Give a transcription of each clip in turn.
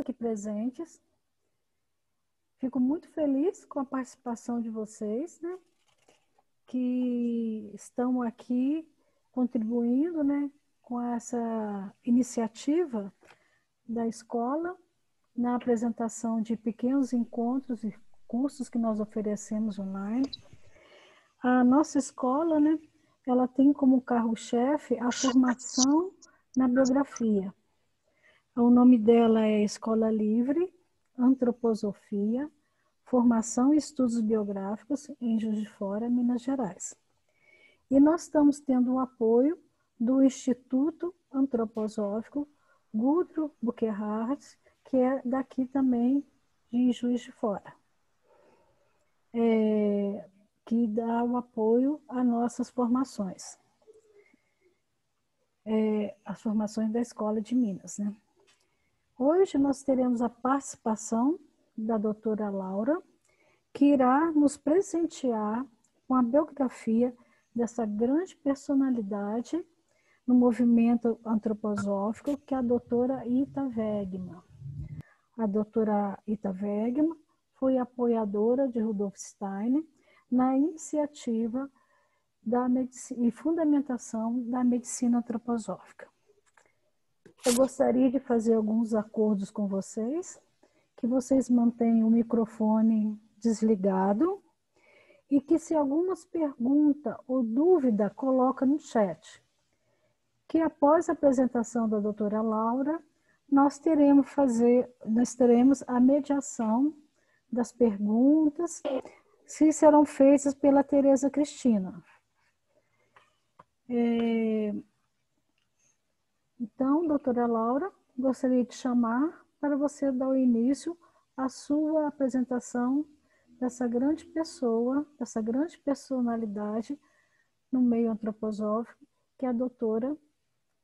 aqui presentes. Fico muito feliz com a participação de vocês, né? Que estão aqui contribuindo, né? Com essa iniciativa da escola na apresentação de pequenos encontros e cursos que nós oferecemos online. A nossa escola, né? Ela tem como carro-chefe a formação na biografia. O nome dela é Escola Livre, Antroposofia, Formação e Estudos Biográficos em Juiz de Fora, Minas Gerais. E nós estamos tendo o apoio do Instituto Antroposófico Gudro Bucherhardt, que é daqui também de Juiz de Fora, é, que dá o apoio a nossas formações, é, as formações da Escola de Minas, né? Hoje nós teremos a participação da doutora Laura, que irá nos presentear com a biografia dessa grande personalidade no movimento antroposófico, que é a doutora Ita Wegman. A doutora Ita Wegman foi apoiadora de Rudolf Steiner na iniciativa da e fundamentação da medicina antroposófica. Eu gostaria de fazer alguns acordos com vocês, que vocês mantenham o microfone desligado e que se algumas pergunta ou dúvida coloca no chat. Que após a apresentação da doutora Laura, nós teremos fazer, nós teremos a mediação das perguntas, se serão feitas pela Tereza Cristina. É, então, doutora Laura, gostaria de chamar para você dar o início à sua apresentação dessa grande pessoa, dessa grande personalidade no meio antroposófico, que é a doutora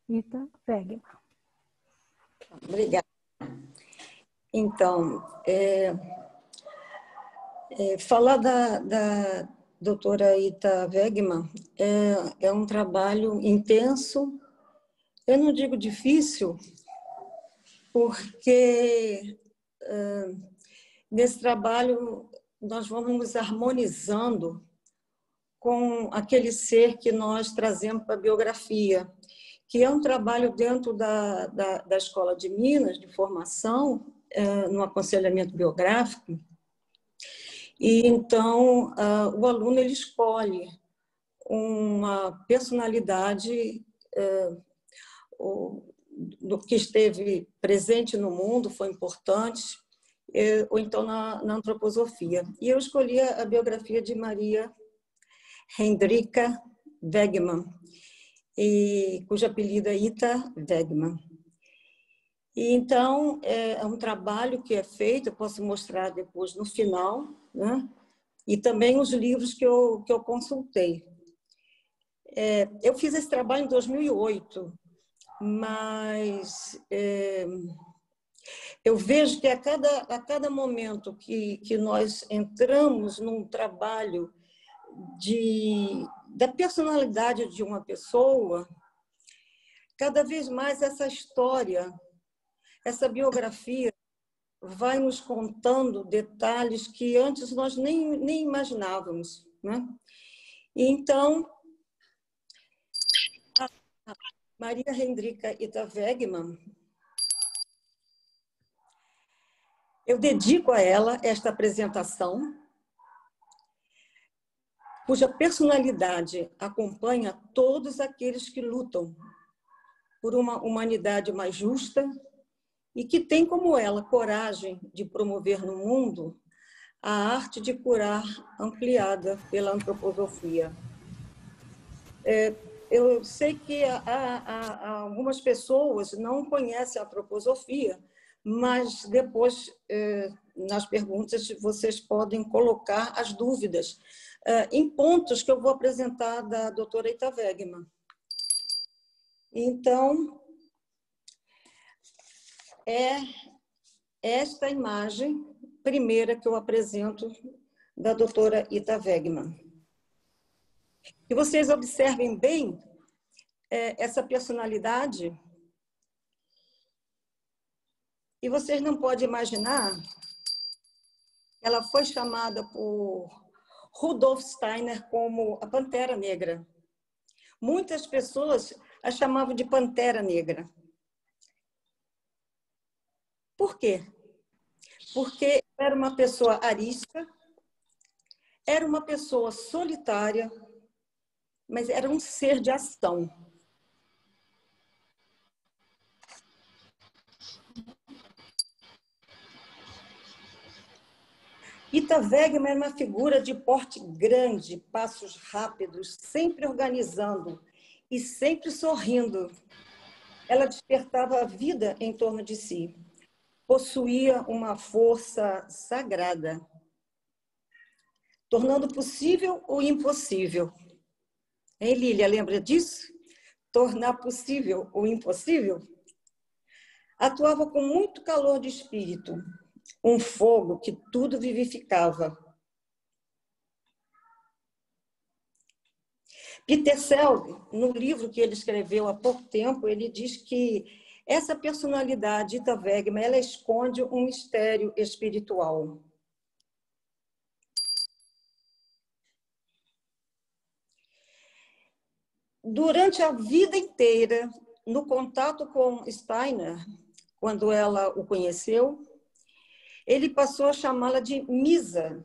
Ita Wegman. Obrigada. Então, é, é, falar da, da doutora Ita Wegman é, é um trabalho intenso, eu não digo difícil, porque uh, nesse trabalho nós vamos nos harmonizando com aquele ser que nós trazemos para a biografia, que é um trabalho dentro da, da, da Escola de Minas, de formação, uh, no aconselhamento biográfico. E então uh, o aluno ele escolhe uma personalidade uh, do que esteve presente no mundo, foi importante, ou então na, na antroposofia. E eu escolhi a biografia de Maria Hendrika Wegman, e, cujo apelido é Ita Wegman. E então é um trabalho que é feito, eu posso mostrar depois no final, né? E também os livros que eu que eu consultei. É, eu fiz esse trabalho em 2008 mas é, eu vejo que a cada, a cada momento que, que nós entramos num trabalho de, da personalidade de uma pessoa, cada vez mais essa história, essa biografia vai nos contando detalhes que antes nós nem, nem imaginávamos. Né? Então, Maria Hendrika Ita Wegman. Eu dedico a ela esta apresentação, cuja personalidade acompanha todos aqueles que lutam por uma humanidade mais justa e que tem como ela coragem de promover no mundo a arte de curar ampliada pela antroposofia. É, eu sei que algumas pessoas não conhecem a antroposofia, mas depois, eh, nas perguntas, vocês podem colocar as dúvidas eh, em pontos que eu vou apresentar da doutora Ita Wegman. Então, é esta imagem primeira que eu apresento da doutora Ita Wegman. E vocês observem bem é, essa personalidade. E vocês não podem imaginar, ela foi chamada por Rudolf Steiner como a Pantera Negra. Muitas pessoas a chamavam de Pantera Negra. Por quê? Porque era uma pessoa arisca, era uma pessoa solitária, mas era um ser de ação. Ita Wegman era uma figura de porte grande, passos rápidos, sempre organizando e sempre sorrindo. Ela despertava a vida em torno de si. Possuía uma força sagrada, tornando possível o impossível. Hein, Lília, lembra disso? Tornar possível o impossível? Atuava com muito calor de espírito, um fogo que tudo vivificava. Peter Selby, no livro que ele escreveu há pouco tempo, ele diz que essa personalidade Ita Wegman, ela esconde um mistério espiritual. Durante a vida inteira, no contato com Steiner, quando ela o conheceu, ele passou a chamá-la de Misa.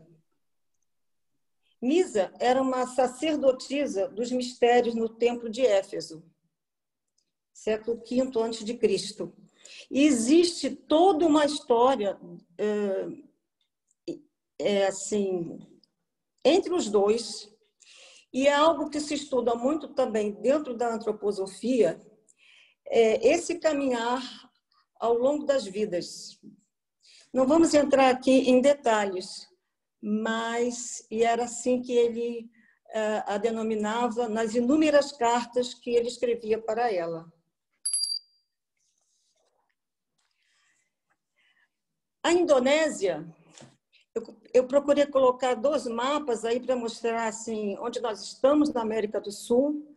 Misa era uma sacerdotisa dos mistérios no templo de Éfeso, século V a.C. E existe toda uma história é, é, assim entre os dois e é algo que se estuda muito também dentro da antroposofia, é esse caminhar ao longo das vidas. Não vamos entrar aqui em detalhes, mas e era assim que ele uh, a denominava nas inúmeras cartas que ele escrevia para ela. A Indonésia eu, eu procurei colocar dois mapas aí para mostrar assim onde nós estamos na América do Sul,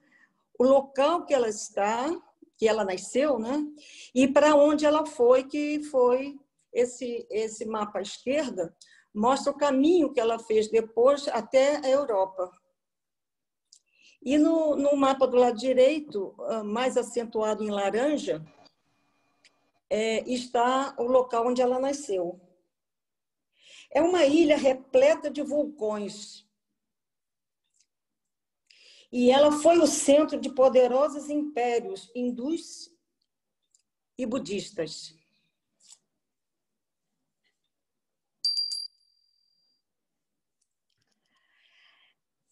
o local que ela está, que ela nasceu, né? E para onde ela foi, que foi esse esse mapa à esquerda mostra o caminho que ela fez depois até a Europa. E no, no mapa do lado direito, ah, mais acentuado em laranja, é, está o local onde ela nasceu. É uma ilha repleta de vulcões. E ela foi o centro de poderosos impérios hindus e budistas.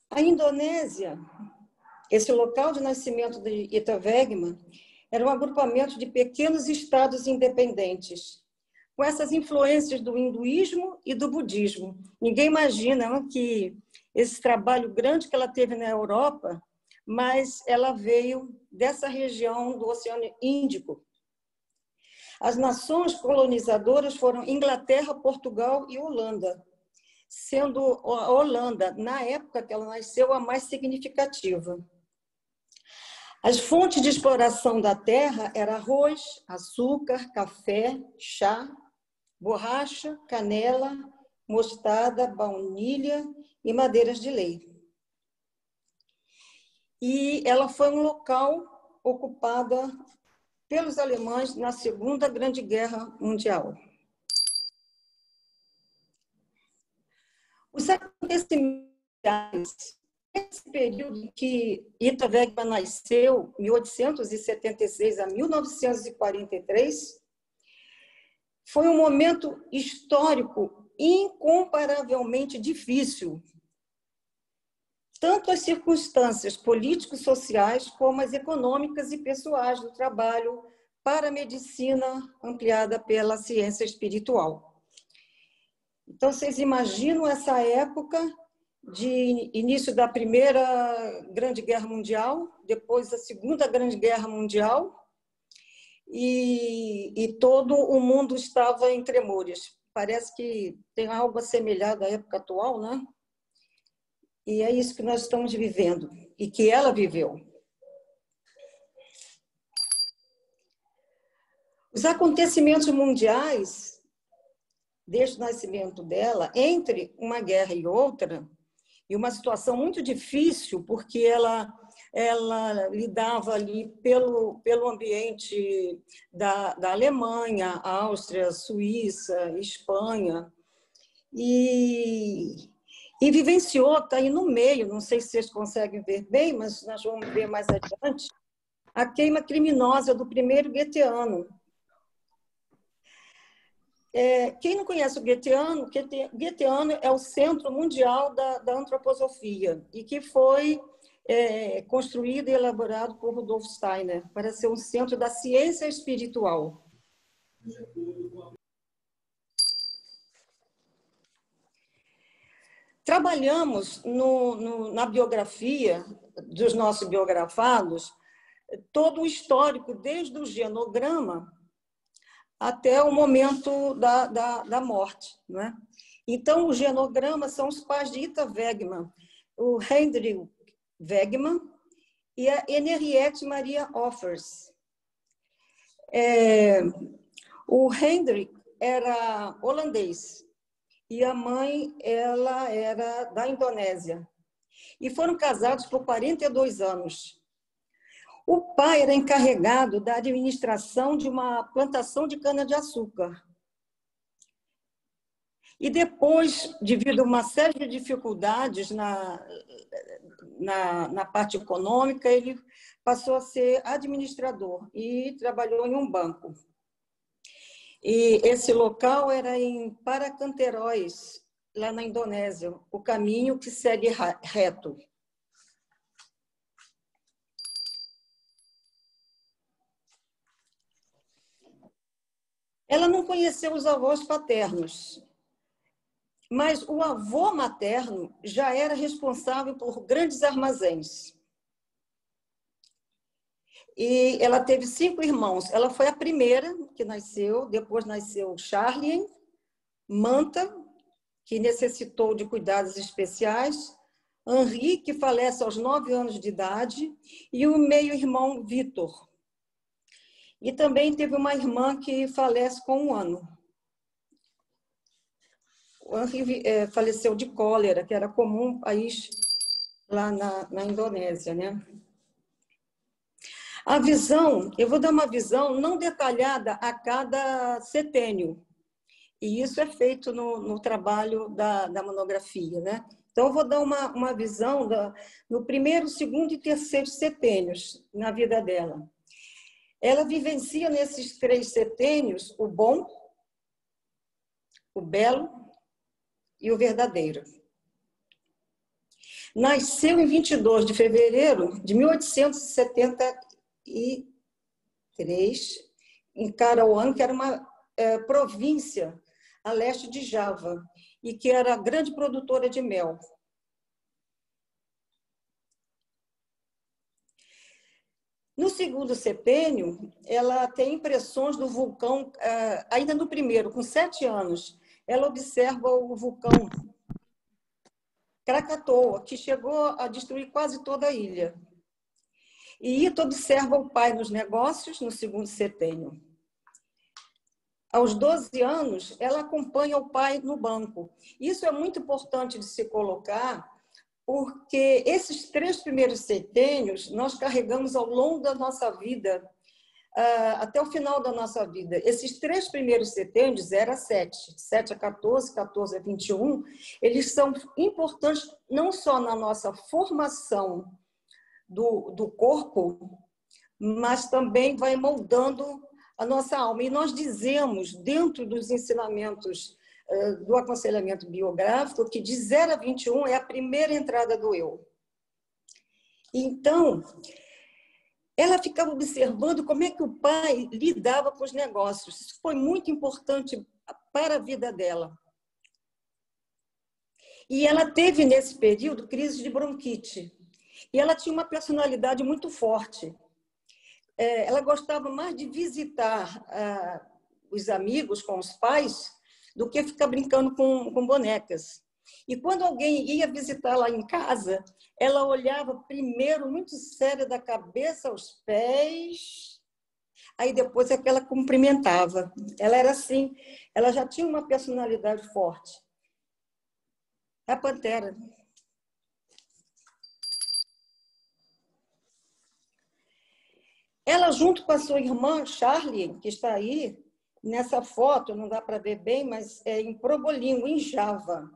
A Indonésia, esse local de nascimento de Itavegma, era um agrupamento de pequenos estados independentes com essas influências do hinduísmo e do budismo. Ninguém imagina que esse trabalho grande que ela teve na Europa, mas ela veio dessa região do Oceano Índico. As nações colonizadoras foram Inglaterra, Portugal e Holanda, sendo a Holanda, na época que ela nasceu, a mais significativa. As fontes de exploração da terra eram arroz, açúcar, café, chá borracha, canela, mostarda, baunilha e madeiras de lei. E ela foi um local ocupada pelos alemães na Segunda Grande Guerra Mundial. Os acontecimentos Nesse período em que Ita Wegman nasceu, 1876 a 1943, foi um momento histórico incomparavelmente difícil. Tanto as circunstâncias políticos-sociais como as econômicas e pessoais do trabalho para a medicina ampliada pela ciência espiritual. Então, vocês imaginam essa época de início da Primeira Grande Guerra Mundial, depois da Segunda Grande Guerra Mundial, e, e todo o mundo estava em tremores. Parece que tem algo assemelhado à época atual, né? E é isso que nós estamos vivendo e que ela viveu. Os acontecimentos mundiais, desde o nascimento dela, entre uma guerra e outra, e uma situação muito difícil, porque ela ela lidava ali pelo, pelo ambiente da, da Alemanha, Áustria, Suíça, Espanha, e, e vivenciou, está aí no meio, não sei se vocês conseguem ver bem, mas nós vamos ver mais adiante, a queima criminosa do primeiro Goetheano. É, quem não conhece o Goetheano, Goetheano é o centro mundial da, da antroposofia e que foi é, construído e elaborado por Rudolf Steiner para ser um centro da ciência espiritual. Trabalhamos no, no, na biografia dos nossos biografados todo o histórico, desde o genograma até o momento da, da, da morte. Né? Então, o genograma são os pais de Ita Wegman, o Hendrik Wegman e a Henriette Maria Offers. É, o Hendrik era holandês e a mãe ela era da Indonésia. E foram casados por 42 anos. O pai era encarregado da administração de uma plantação de cana-de-açúcar. E depois, devido a uma série de dificuldades na, na, na parte econômica, ele passou a ser administrador e trabalhou em um banco. E esse local era em Paracanteróis, lá na Indonésia, o caminho que segue reto. Ela não conheceu os avós paternos, mas o avô materno já era responsável por grandes armazéns. E ela teve cinco irmãos. Ela foi a primeira que nasceu, depois nasceu Charlie, Manta, que necessitou de cuidados especiais, Henri, que falece aos nove anos de idade, e o meio-irmão Vitor. E também teve uma irmã que falece com um ano Henri é, faleceu de cólera, que era comum país lá na, na Indonésia, né? A visão, eu vou dar uma visão não detalhada a cada setênio, e isso é feito no, no trabalho da, da, monografia, né? Então, eu vou dar uma, uma visão da, no primeiro, segundo e terceiro setênios na vida dela. Ela vivencia nesses três setênios o bom, o belo e o verdadeiro. Nasceu em 22 de fevereiro de 1873 em Karawang, que era uma é, província a leste de Java e que era grande produtora de mel. No segundo setênio, ela tem impressões do vulcão, é, ainda no primeiro, com sete anos, ela observa o vulcão Krakatoa, que chegou a destruir quase toda a ilha. E Ito observa o pai nos negócios no segundo setênio. Aos 12 anos, ela acompanha o pai no banco. Isso é muito importante de se colocar, porque esses três primeiros setênios nós carregamos ao longo da nossa vida até o final da nossa vida. Esses três primeiros setênios, 0 a 7, 7 a 14, 14 a 21, eles são importantes não só na nossa formação do, do corpo, mas também vai moldando a nossa alma. E nós dizemos, dentro dos ensinamentos uh, do aconselhamento biográfico, que de 0 a 21 é a primeira entrada do eu. Então, ela ficava observando como é que o pai lidava com os negócios. Isso foi muito importante para a vida dela. E ela teve, nesse período, crise de bronquite. E ela tinha uma personalidade muito forte. É, ela gostava mais de visitar ah, os amigos com os pais do que ficar brincando com, com bonecas. E quando alguém ia visitá-la em casa, ela olhava primeiro muito séria da cabeça aos pés, aí depois é que ela cumprimentava. Ela era assim, ela já tinha uma personalidade forte. A Pantera. Ela, junto com a sua irmã Charlie, que está aí, nessa foto, não dá para ver bem, mas é em Probolingo, em Java.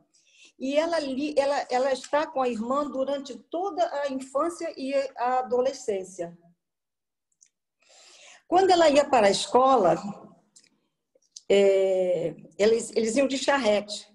E ela, ela, ela está com a irmã durante toda a infância e a adolescência. Quando ela ia para a escola, é, eles, eles iam de charrete.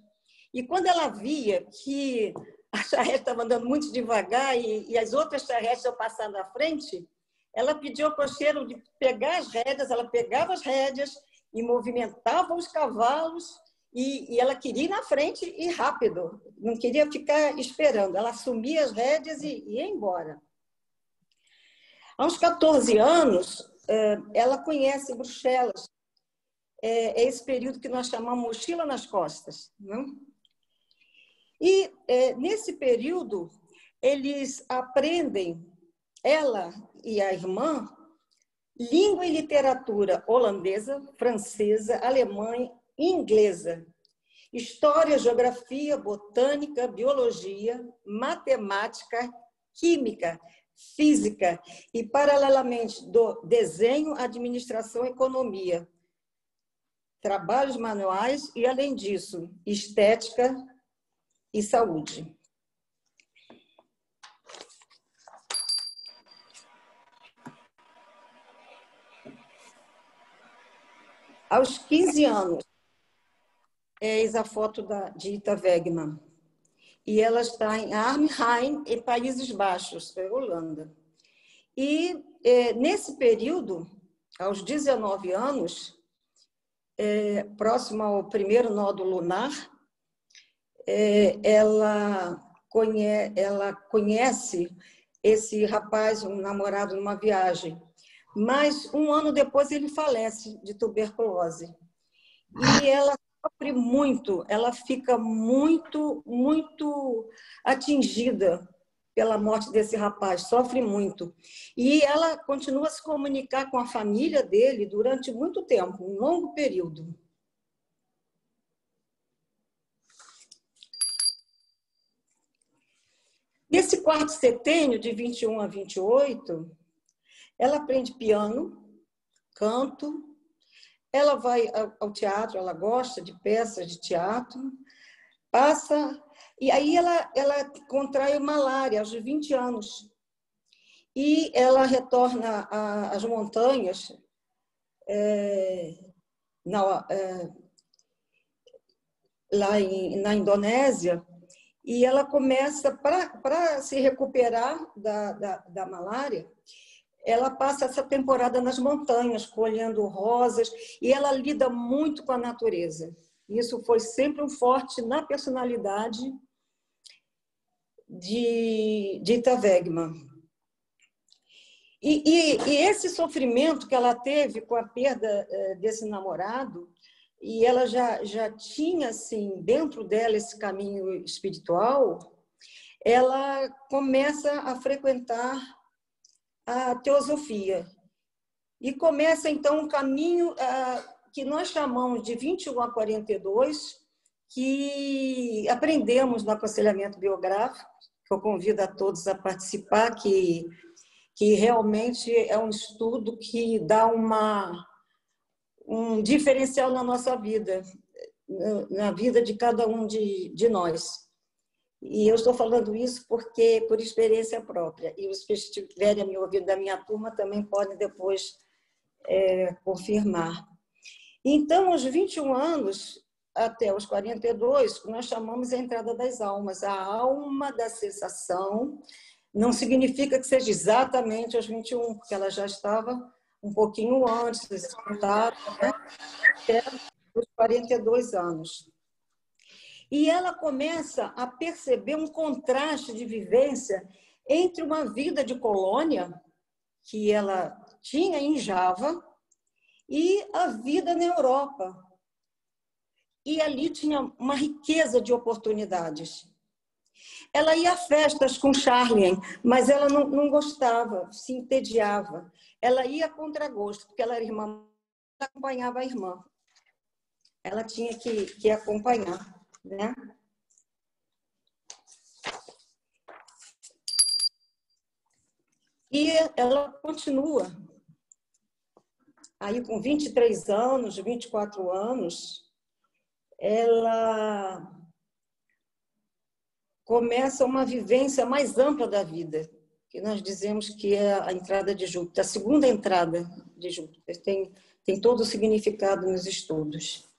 E quando ela via que a charrete estava andando muito devagar e, e as outras charretes estão passando à frente, ela pediu ao cocheiro de pegar as rédeas, ela pegava as rédeas e movimentava os cavalos e, e, ela queria ir na frente e rápido, não queria ficar esperando. Ela assumia as rédeas e, ia embora. Aos 14 anos, é, ela conhece Bruxelas. É, é esse período que nós chamamos mochila nas costas. Não? E é, nesse período, eles aprendem, ela e a irmã, língua e literatura holandesa, francesa, alemã, inglesa, história, geografia, botânica, biologia, matemática, química, física e, paralelamente, do desenho, administração, economia, trabalhos manuais e, além disso, estética e saúde. Aos 15 anos, eis a foto da, de Ita Wegman. E ela está em Arnhem, em Países Baixos, é Holanda. E é, nesse período, aos 19 anos, é, próximo ao primeiro nódulo lunar, é, ela, conhe, ela conhece esse rapaz, um namorado, numa viagem. Mas um ano depois ele falece de tuberculose. E ela sofre muito, ela fica muito, muito atingida pela morte desse rapaz, sofre muito. E ela continua a se comunicar com a família dele durante muito tempo, um longo período. Nesse quarto setênio, de 21 a 28, ela aprende piano, canto, ela vai ao teatro, ela gosta de peças de teatro, passa. E aí ela, ela contrai malária aos 20 anos. E ela retorna às montanhas é, na, é, lá em, na Indonésia e ela começa, para se recuperar da, da, da malária, ela passa essa temporada nas montanhas, colhendo rosas, e ela lida muito com a natureza. Isso foi sempre um forte na personalidade de, de Ita Wegman. E, e, e, esse sofrimento que ela teve com a perda eh, desse namorado, e ela já, já tinha, assim, dentro dela esse caminho espiritual, ela começa a frequentar a teosofia. E começa, então, um caminho ah, que nós chamamos de 21 a 42, que aprendemos no aconselhamento biográfico, que eu convido a todos a participar, que, que realmente é um estudo que dá uma, um diferencial na nossa vida, na vida de cada um de, de nós. E eu estou falando isso porque por experiência própria. E os que estiverem me ouvindo da minha turma também podem depois é, confirmar. Então, aos 21 anos até os 42, nós chamamos a entrada das almas, a alma da sensação. Não significa que seja exatamente aos 21, porque ela já estava um pouquinho antes, né? até os 42 anos. E ela começa a perceber um contraste de vivência entre uma vida de colônia, que ela tinha em Java, e a vida na Europa. E ali tinha uma riqueza de oportunidades. Ela ia a festas com Charlien, mas ela não, não gostava, se entediava. Ela ia a contragosto, porque ela era irmã, acompanhava a irmã. Ela tinha que, que acompanhar, né? E ela continua. Aí, com 23 anos, 24 anos, ela começa uma vivência mais ampla da vida, que nós dizemos que é a entrada de Júpiter, a segunda entrada de Júpiter. Tem, tem todo o significado nos estudos.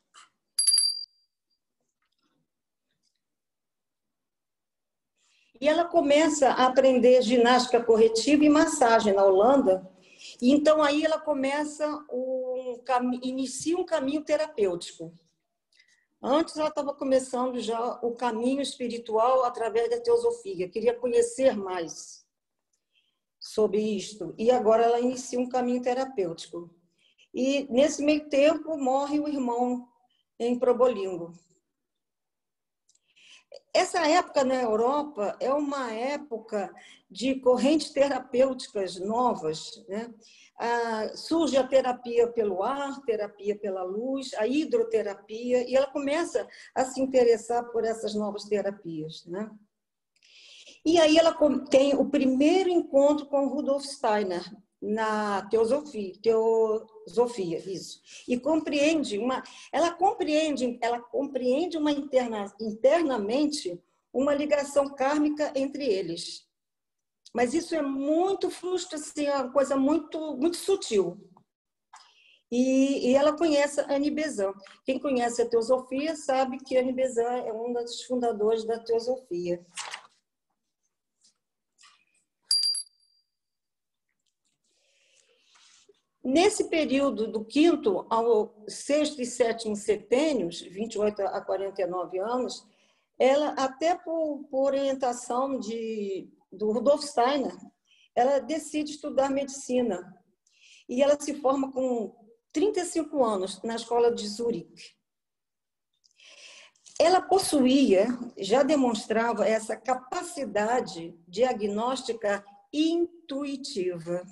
E ela começa a aprender ginástica corretiva e massagem na Holanda. E então aí ela começa um inicia um caminho terapêutico. Antes ela estava começando já o caminho espiritual através da teosofia, queria conhecer mais sobre isto. E agora ela inicia um caminho terapêutico. E nesse meio tempo morre o irmão em Probolingo. Essa época na Europa é uma época de correntes terapêuticas novas. Né? Ah, surge a terapia pelo ar, terapia pela luz, a hidroterapia, e ela começa a se interessar por essas novas terapias. Né? E aí ela tem o primeiro encontro com Rudolf Steiner, na teosofia, teosofia, isso. E compreende uma, ela compreende, ela compreende uma interna, internamente uma ligação kármica entre eles. Mas isso é muito frustro, assim, é uma coisa muito, muito sutil. E, e ela conhece Anne Besant. Quem conhece a teosofia sabe que Anne Besant é um dos fundadores da teosofia. Nesse período do quinto ao sexto e sétimo setênios, 28 a 49 anos, ela, até por, por orientação de, do Rudolf Steiner, ela decide estudar medicina. E ela se forma com 35 anos na escola de Zurique. Ela possuía, já demonstrava essa capacidade diagnóstica intuitiva.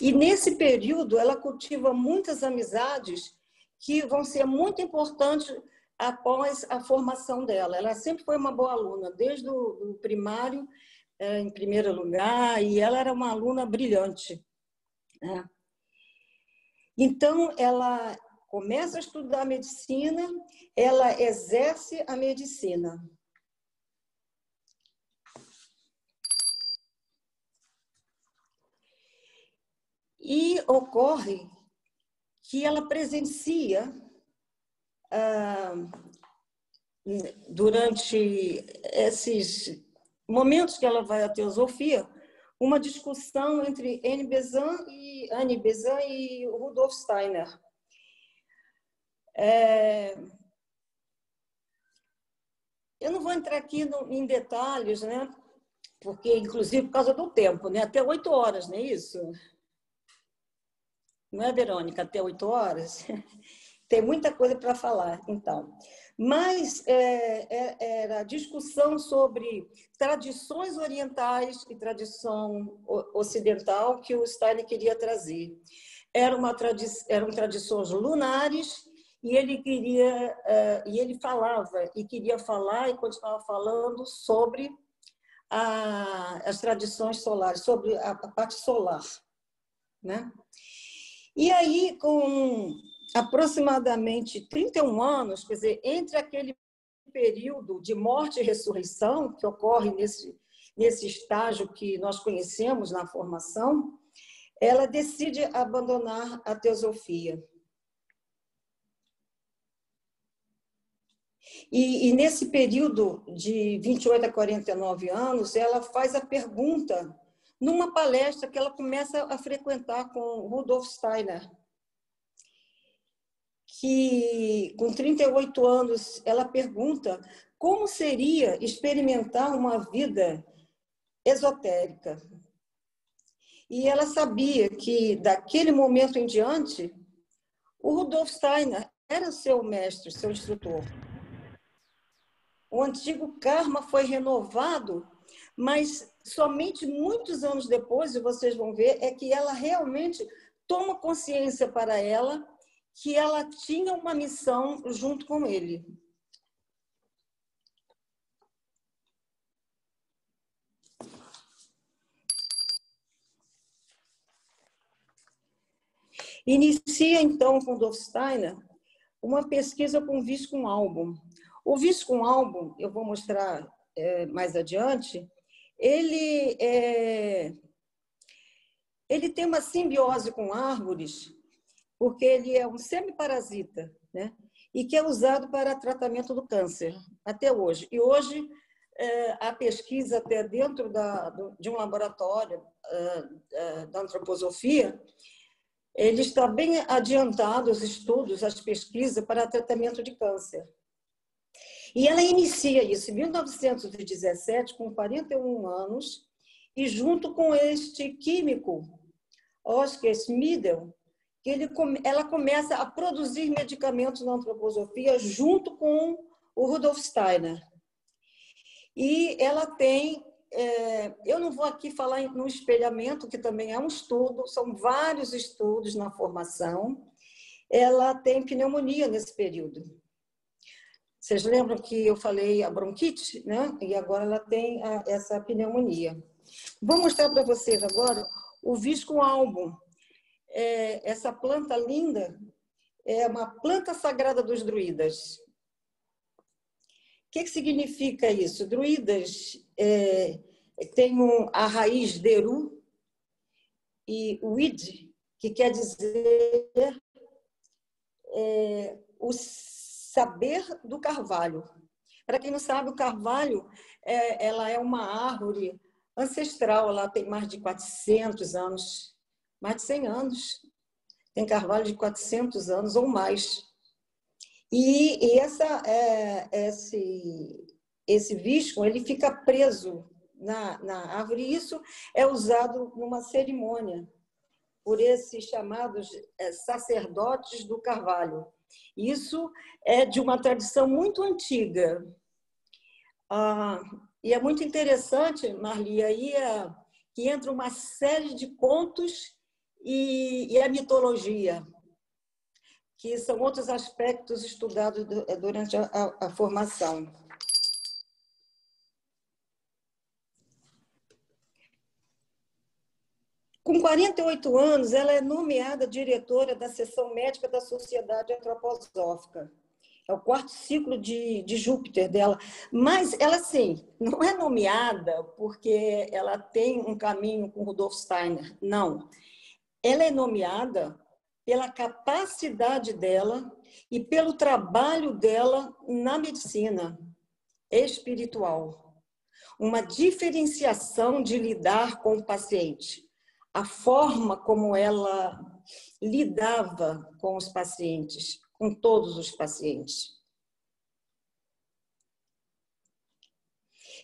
E nesse período, ela cultiva muitas amizades que vão ser muito importantes após a formação dela. Ela sempre foi uma boa aluna, desde o primário, é, em primeiro lugar, e ela era uma aluna brilhante. Né? Então, ela começa a estudar medicina, ela exerce a medicina. E ocorre que ela presencia, ah, durante esses momentos que ela vai à teosofia, uma discussão entre Anne Besant e Anne Besant e Rudolf Steiner. É... Eu não vou entrar aqui no, em detalhes, né? Porque, inclusive, por causa do tempo, né? Até oito horas, não é isso? Não é, Verônica? Até oito horas? Tem muita coisa para falar, então. Mas é, é, era discussão sobre tradições orientais e tradição ocidental que o Steiner queria trazer. Era uma tradi eram tradições lunares e ele queria uh, e ele falava e queria falar e continuava falando sobre a, as tradições solares, sobre a, a parte solar, né? E aí, com aproximadamente 31 anos, quer dizer, entre aquele período de morte e ressurreição, que ocorre nesse, nesse estágio que nós conhecemos na formação, ela decide abandonar a teosofia. E, e, nesse período de 28 a 49 anos, ela faz a pergunta numa palestra que ela começa a frequentar com Rudolf Steiner, que com 38 anos ela pergunta como seria experimentar uma vida esotérica. E ela sabia que daquele momento em diante, o Rudolf Steiner era seu mestre, seu instrutor. o antigo karma foi renovado, mas somente muitos anos depois, e vocês vão ver, é que ela realmente toma consciência para ela que ela tinha uma missão junto com ele. Inicia, então, com Dolph Steiner uma pesquisa com o com álbum. O com álbum, eu vou mostrar é, mais adiante, ele, é, ele tem uma simbiose com árvores, porque ele é um semiparasita, né? e que é usado para tratamento do câncer, até hoje. E hoje, é, a pesquisa até dentro da, de um laboratório é, é, da antroposofia, ele está bem adiantado os estudos, as pesquisas para tratamento de câncer. E ela inicia isso em 1917, com 41 anos, e junto com este químico, Oscar que ele, ela começa a produzir medicamentos na antroposofia junto com o Rudolf Steiner. E ela tem é, eu não vou aqui falar no espelhamento, que também é um estudo, são vários estudos na formação. Ela tem pneumonia nesse período. Vocês lembram que eu falei a bronquite, né? E agora ela tem a, essa pneumonia. Vou mostrar para vocês agora o visco álbum. É, essa planta linda é uma planta sagrada dos druidas que, que significa isso? Druidas é, têm um, a raiz deru e o id, que quer dizer é, o saber do carvalho. Para quem não sabe, o carvalho é, ela é uma árvore ancestral, ela tem mais de 400 anos, mais de 100 anos. Tem carvalho de 400 anos ou mais. E, e essa, é, esse, esse visco ele fica preso na, na árvore, e isso é usado numa cerimônia por esses chamados é, sacerdotes do carvalho. Isso é de uma tradição muito antiga. Ah, e é muito interessante, Marli, aí é, que entra uma série de contos e, e a mitologia que são outros aspectos estudados eh, durante a, a, a formação. Com 48 anos, ela é nomeada diretora da seção médica da Sociedade Antroposófica. É o quarto ciclo de, de Júpiter dela. Mas ela, sim, não é nomeada porque ela tem um caminho com Rudolf Steiner. Não. Ela é nomeada pela capacidade dela e pelo trabalho dela na medicina espiritual. Uma diferenciação de lidar com o paciente, a forma como ela lidava com os pacientes, com todos os pacientes.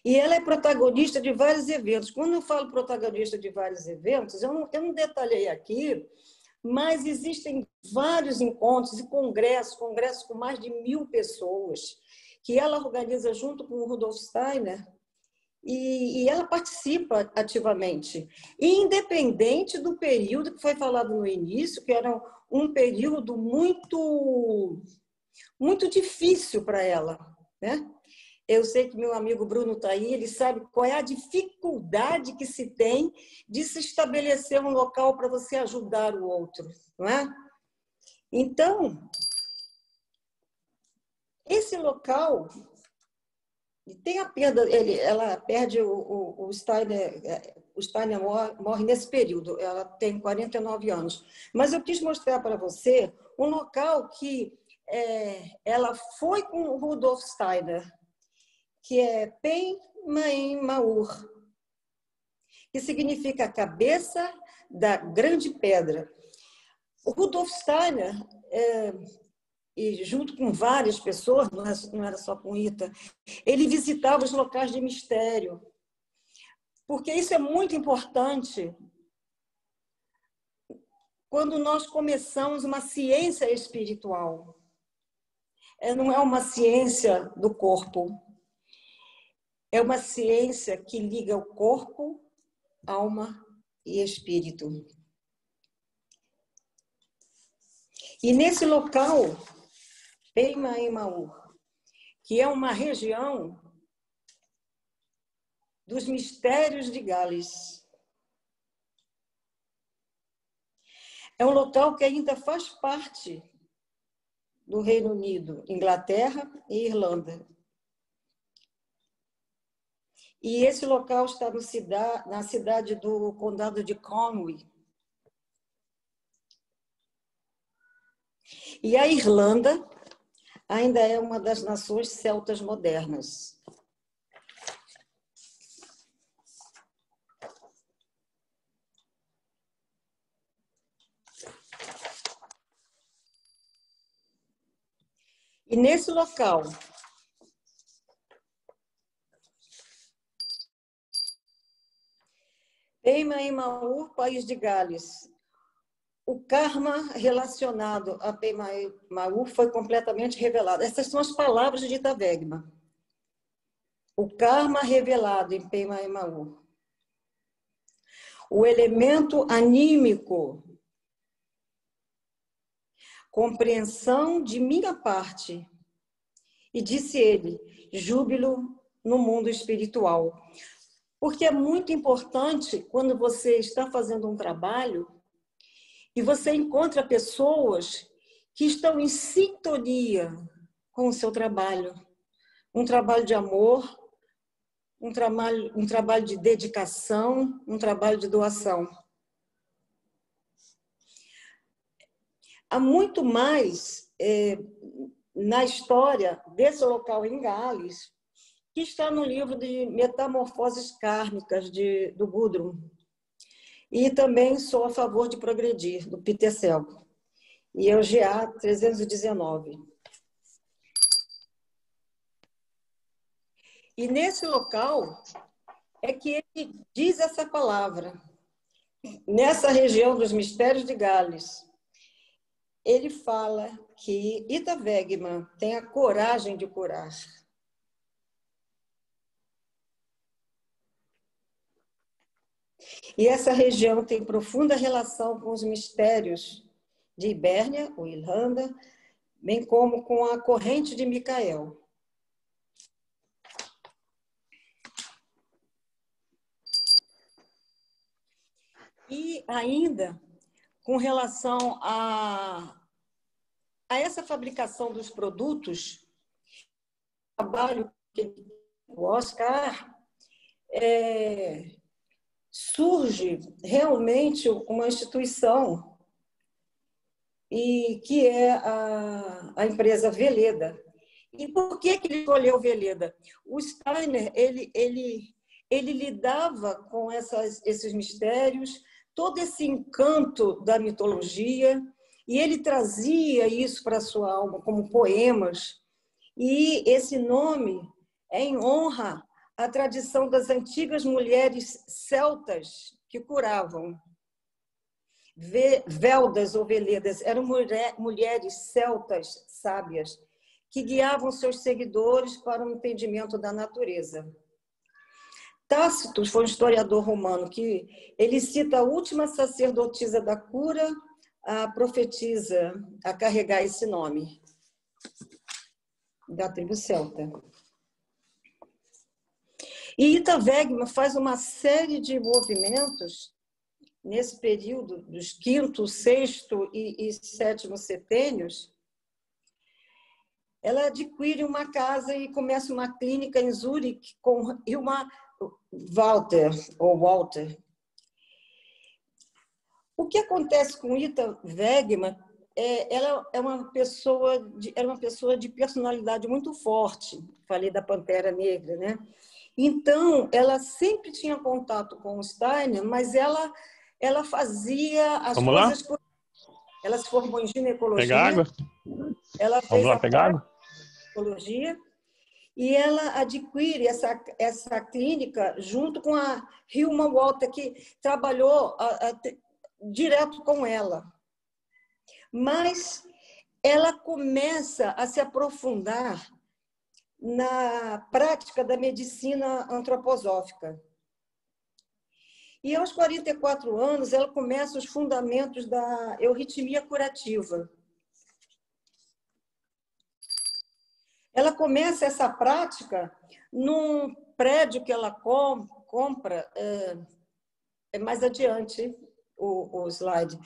E ela é protagonista de vários eventos. Quando eu falo protagonista de vários eventos, eu não, eu não detalhei aqui, mas existem vários encontros e congressos, congressos com mais de mil pessoas, que ela organiza junto com o Rudolf Steiner, e, e, ela participa ativamente, independente do período que foi falado no início, que era um período muito, muito difícil para ela, né? Eu sei que meu amigo Bruno está aí, ele sabe qual é a dificuldade que se tem de se estabelecer um local para você ajudar o outro, não é? Então, esse local tem a perda, ele, ela perde o, o, o Steiner, o Steiner morre, morre nesse período, ela tem 49 anos. Mas eu quis mostrar para você um local que é, ela foi com Rudolf Steiner que é Pen Maim Maur, que significa cabeça da grande pedra. O Rudolf Steiner, é, e junto com várias pessoas, não era só com Ita, ele visitava os locais de mistério, porque isso é muito importante quando nós começamos uma ciência espiritual. É, não é uma ciência do corpo, é uma ciência que liga o corpo, alma e espírito. E nesse local, Peimaemaú, que é uma região dos mistérios de Gales. É um local que ainda faz parte do Reino Unido, Inglaterra e Irlanda. E esse local está na cidade do condado de Conwy. E a Irlanda ainda é uma das nações celtas modernas. E nesse local, em Maimaur, país de Gales, o karma relacionado a Peimaú foi completamente revelado. Essas são as palavras de Itavegma. O karma revelado em Peimaú. O elemento anímico. Compreensão de minha parte. E disse ele, júbilo no mundo espiritual. Porque é muito importante, quando você está fazendo um trabalho, e você encontra pessoas que estão em sintonia com o seu trabalho. Um trabalho de amor, um trabalho, um trabalho de dedicação, um trabalho de doação. Há muito mais é, na história desse local em Gales, que está no livro de Metamorfoses Kármicas de, do Gudrun, e também sou a favor de progredir, do Peter Selko. E é o GA 319. E nesse local é que ele diz essa palavra. Nessa região dos mistérios de Gales, ele fala que Ita Wegman tem a coragem de curar. E essa região tem profunda relação com os mistérios de Ibérnia, ou Irlanda, bem como com a corrente de Micael. E ainda, com relação a, a essa fabricação dos produtos, o trabalho que o Oscar é, surge realmente uma instituição e que é a, a empresa Veleda. E por que, que ele escolheu Veleda? O Steiner ele, ele, ele lidava com essas, esses mistérios, todo esse encanto da mitologia, e ele trazia isso para a sua alma como poemas. E esse nome é em honra a tradição das antigas mulheres celtas que curavam. Veldas ou veledas eram mulheres celtas sábias que guiavam seus seguidores para o entendimento da natureza. Tácito foi um historiador romano que ele cita a última sacerdotisa da cura, a profetisa a carregar esse nome da tribo celta. E Ita Wegman faz uma série de movimentos nesse período dos quinto, sexto e, e sétimo setênios. Ela adquire uma casa e começa uma clínica em Zurique com uma Walter ou Walter. O que acontece com Ita Wegman é, ela é uma pessoa de, é uma pessoa de personalidade muito forte. Falei da Pantera Negra, né? Então, ela sempre tinha contato com o Steiner, mas ela, ela fazia as Vamos coisas lá? por... Ela se formou em ginecologia. Pegar água? Ela fez Vamos lá pegar água? ginecologia e ela adquire essa, essa clínica junto com a Hilma Walter, que trabalhou a, a, direto com ela. Mas ela começa a se aprofundar na prática da medicina antroposófica. E aos 44 anos, ela começa os fundamentos da euritmia curativa. Ela começa essa prática num prédio que ela com, compra, é, é, mais adiante o, o slide,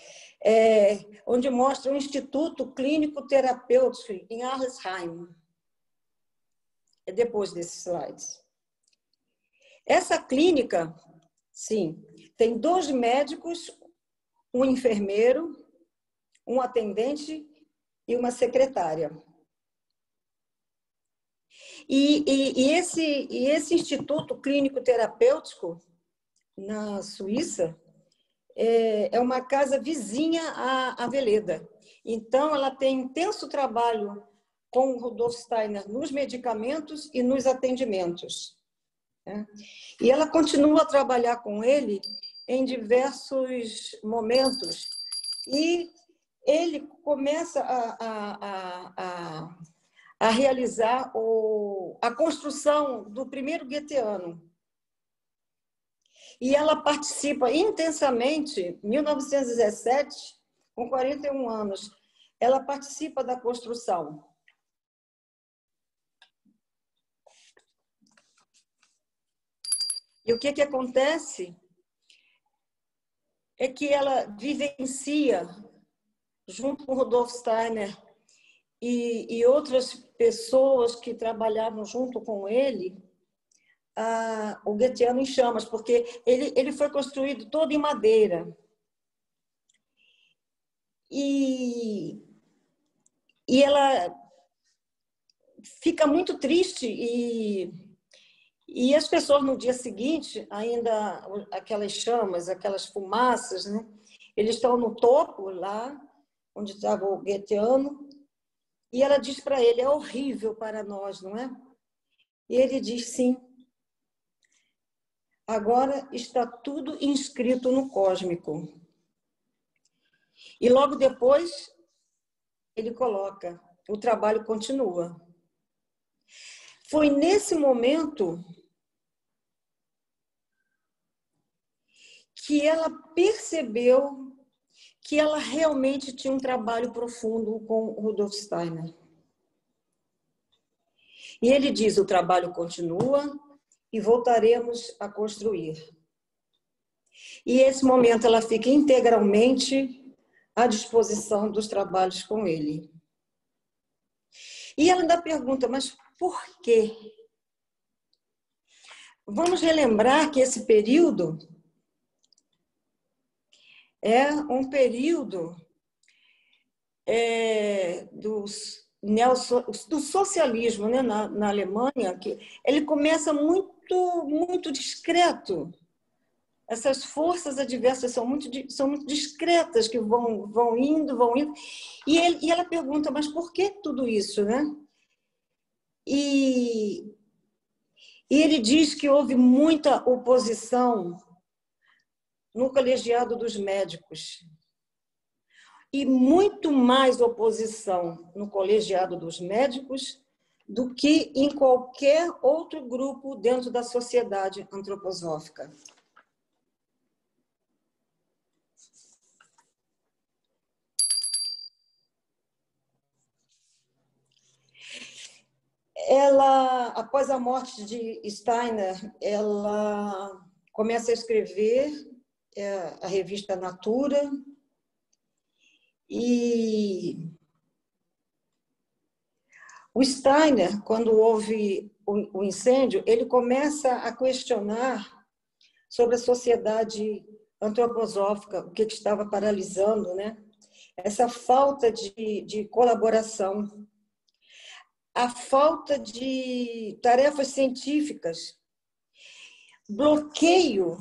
é, onde mostra o Instituto Clínico Terapêutico em Arlesheim. É depois desses slides. Essa clínica, sim, tem dois médicos, um enfermeiro, um atendente e uma secretária. E, e, e, esse, e esse Instituto Clínico Terapêutico, na Suíça, é, é uma casa vizinha à, à Veleda. Então, ela tem intenso trabalho com Rudolf Steiner nos medicamentos e nos atendimentos. Né? E ela continua a trabalhar com ele em diversos momentos. E ele começa a, a, a, a realizar o, a construção do primeiro Goetheano. E ela participa intensamente, em 1917, com 41 anos, ela participa da construção. E o que, que acontece é que ela vivencia, junto com Rudolf Steiner e, e outras pessoas que trabalhavam junto com ele, a, o Goetheano em chamas, porque ele, ele foi construído todo em madeira. E, e ela fica muito triste e, e as pessoas no dia seguinte, ainda aquelas chamas, aquelas fumaças, né? eles estão no topo lá, onde estava o Goetheano, e ela diz para ele: é horrível para nós, não é? E ele diz: sim. Agora está tudo inscrito no cósmico. E logo depois, ele coloca: o trabalho continua. Foi nesse momento que ela percebeu que ela realmente tinha um trabalho profundo com Rudolf Steiner. E ele diz: o trabalho continua e voltaremos a construir. E esse momento ela fica integralmente à disposição dos trabalhos com ele. E ela ainda pergunta: mas por quê? Vamos relembrar que esse período é um período é, dos do socialismo né, na, na Alemanha, que ele começa muito, muito discreto. Essas forças adversas são muito, são muito discretas, que vão, vão indo, vão indo. E, ele, e ela pergunta, mas por que tudo isso? Né? E, e ele diz que houve muita oposição no colegiado dos médicos e muito mais oposição no colegiado dos médicos do que em qualquer outro grupo dentro da sociedade antroposófica. Ela, após a morte de Steiner, ela começa a escrever a revista Natura. E o Steiner, quando houve o incêndio, ele começa a questionar sobre a sociedade antroposófica, o que estava paralisando, né? Essa falta de, de colaboração, a falta de tarefas científicas, bloqueio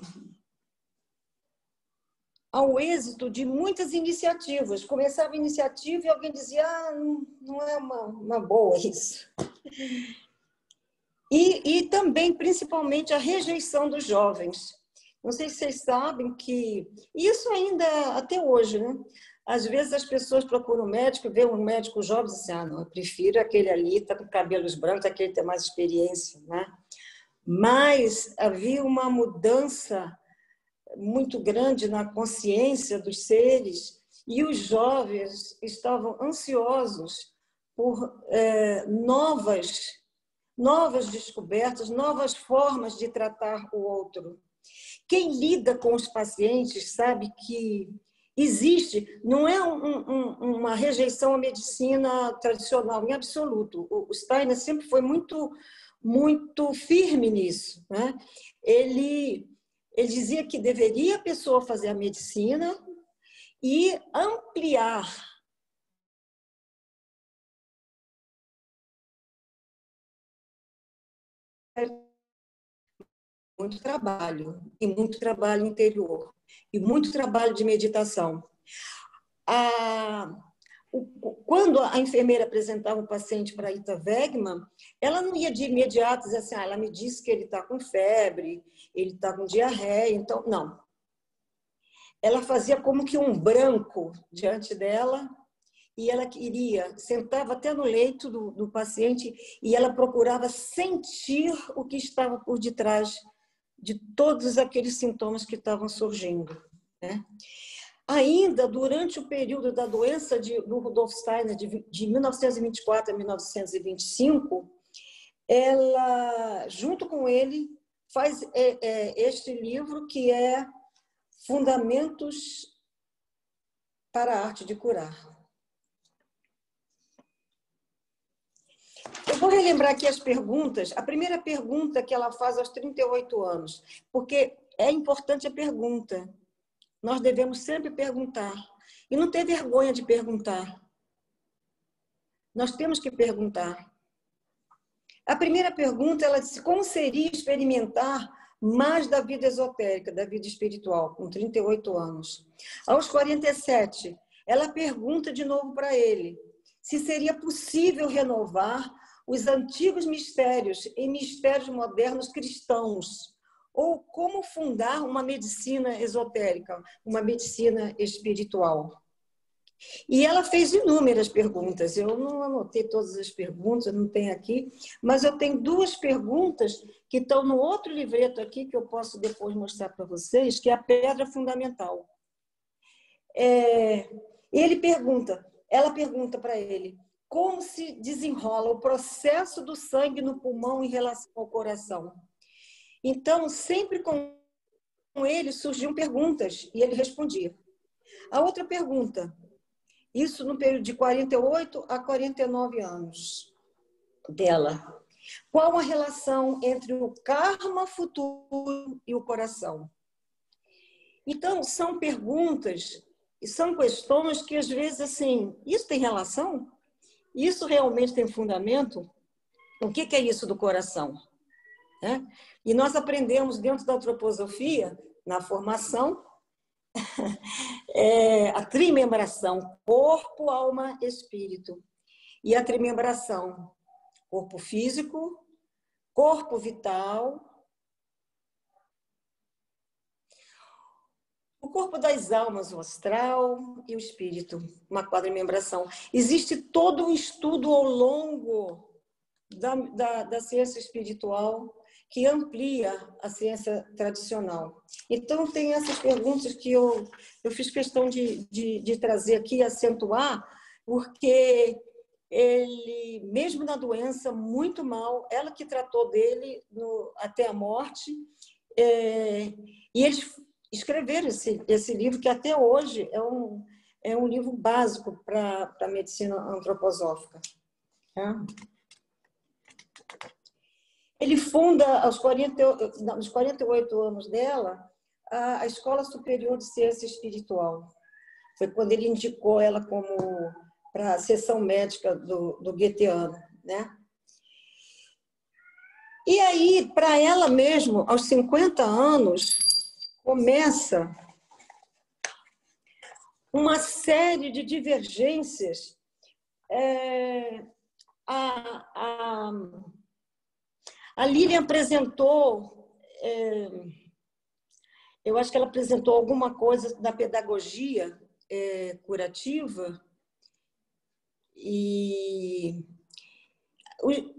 ao êxito de muitas iniciativas. Começava a iniciativa e alguém dizia, ah, não, é uma, uma boa isso. E, e também, principalmente, a rejeição dos jovens. Não sei se vocês sabem que isso ainda até hoje, né? Às vezes as pessoas procuram um médico, vê um médico jovem e dizem ah, não, eu prefiro aquele ali, está com cabelos brancos, aquele tem mais experiência, né? Mas havia uma mudança muito grande na consciência dos seres e os jovens estavam ansiosos por é, novas novas descobertas, novas formas de tratar o outro. Quem lida com os pacientes sabe que existe, não é um, um, uma rejeição à medicina tradicional, em absoluto. O Steiner sempre foi muito, muito firme nisso. Né? Ele, ele dizia que deveria a pessoa fazer a medicina e ampliar muito trabalho, e muito trabalho interior, e muito trabalho de meditação. A, quando a enfermeira apresentava o paciente para a Ita Wegman, ela não ia de imediato dizer assim, ah, ela me disse que ele está com febre, ele está com diarreia, então, não. Ela fazia como que um branco diante dela e ela queria, sentava até no leito do, do paciente e ela procurava sentir o que estava por detrás de todos aqueles sintomas que estavam surgindo. Né? Ainda durante o período da doença de, do Rudolf Steiner, de, de 1924 a 1925, ela, junto com ele, faz é, é, este livro que é Fundamentos para a Arte de Curar. Eu vou relembrar aqui as perguntas. A primeira pergunta que ela faz aos 38 anos, porque é importante a pergunta. Nós devemos sempre perguntar. E não ter vergonha de perguntar. Nós temos que perguntar. A primeira pergunta, ela disse: como seria experimentar mais da vida esotérica, da vida espiritual, com 38 anos? Aos 47, ela pergunta de novo para ele se seria possível renovar os antigos mistérios em mistérios modernos cristãos, ou como fundar uma medicina esotérica, uma medicina espiritual. E ela fez inúmeras perguntas. Eu não anotei todas as perguntas, não tenho aqui, mas eu tenho duas perguntas que estão no outro livreto aqui que eu posso depois mostrar para vocês, que é a pedra fundamental. É, ele pergunta, ela pergunta para ele: como se desenrola o processo do sangue no pulmão em relação ao coração. Então, sempre com ele surgiam perguntas e ele respondia. A outra pergunta, isso no período de 48 a 49 anos dela. Qual a relação entre o karma futuro e o coração? Então, são perguntas e são questões que às vezes assim, isso tem relação? Isso realmente tem fundamento? O que, é isso do coração? É? E nós aprendemos dentro da antroposofia, na formação, é, a trimembração, corpo, alma, espírito. E a trimembração, corpo físico, corpo vital, O corpo das almas, o astral e o espírito, uma quadrimembração. Existe todo um estudo ao longo da, da, da ciência espiritual que amplia a ciência tradicional. Então, tem essas perguntas que eu, eu fiz questão de, de, de trazer aqui, acentuar, porque ele, mesmo na doença, muito mal, ela que tratou dele no, até a morte, é, e eles escrever esse, esse livro, que até hoje é um, é um livro básico para a medicina antroposófica. Tá? Ele funda, aos 40, nos 48 anos dela, a, a Escola Superior de Ciência Espiritual. Foi quando ele indicou ela como para a sessão médica do, do Goetheano, né? E aí, para ela mesmo, aos 50 anos, começa uma série de divergências. É, a, a, a Lilian apresentou, é, eu acho que ela apresentou alguma coisa da pedagogia, é, curativa e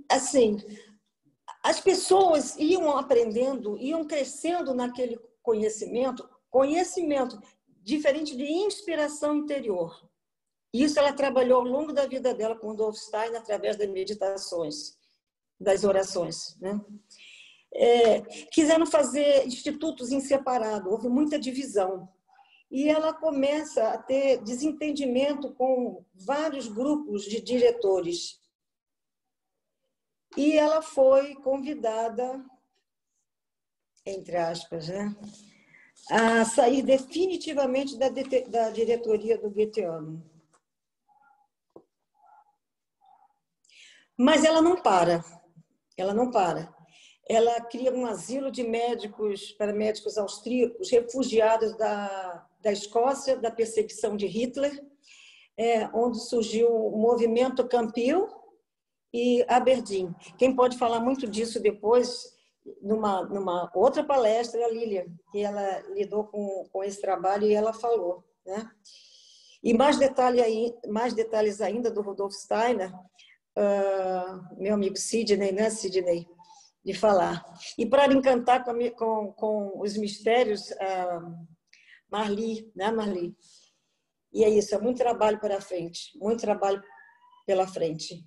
assim as pessoas iam aprendendo, iam crescendo naquele conhecimento, conhecimento diferente de inspiração interior. Isso ela trabalhou ao longo da vida dela com Dolph Stein através das meditações, das orações. Né? É, quiseram fazer institutos em separado, houve muita divisão. E ela começa a ter desentendimento com vários grupos de diretores. E ela foi convidada, entre aspas, né, a sair definitivamente da, da diretoria do Goetheano. Mas ela não para, ela não para. Ela cria um asilo de médicos para médicos austríacos, refugiados da, da Escócia, da perseguição de Hitler, é, onde surgiu o movimento Campil e Aberdeen. Quem pode falar muito disso depois, numa, numa outra palestra, é a Lilian, que ela lidou com, com esse trabalho e ela falou. Né? E mais, detalhe aí, mais detalhes ainda do Rudolf Steiner, uh, meu amigo Sidney, né, Sidney, de falar. E para encantar com, com, com os mistérios, uh, Marli, né, Marli? E é isso, é muito trabalho para frente, muito trabalho pela frente.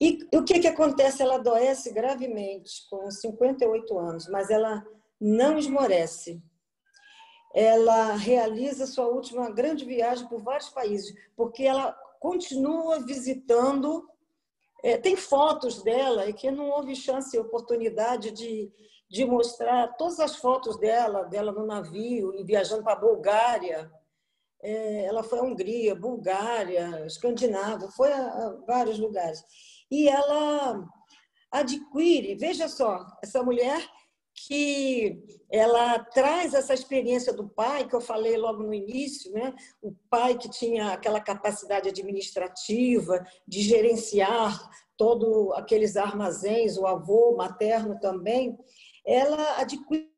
E o que, que acontece? Ela adoece gravemente, com 58 anos, mas ela não esmorece. Ela realiza sua última grande viagem por vários países, porque ela continua visitando é, tem fotos dela e que não houve chance e oportunidade de, de mostrar todas as fotos dela, dela no navio e viajando para a Bulgária. É, ela foi à Hungria, Bulgária, Escandinávia, foi a, a vários lugares. E ela adquire, veja só, essa mulher que ela traz essa experiência do pai, que eu falei logo no início, né? o pai que tinha aquela capacidade administrativa de gerenciar todos aqueles armazéns, o avô materno também, ela adquire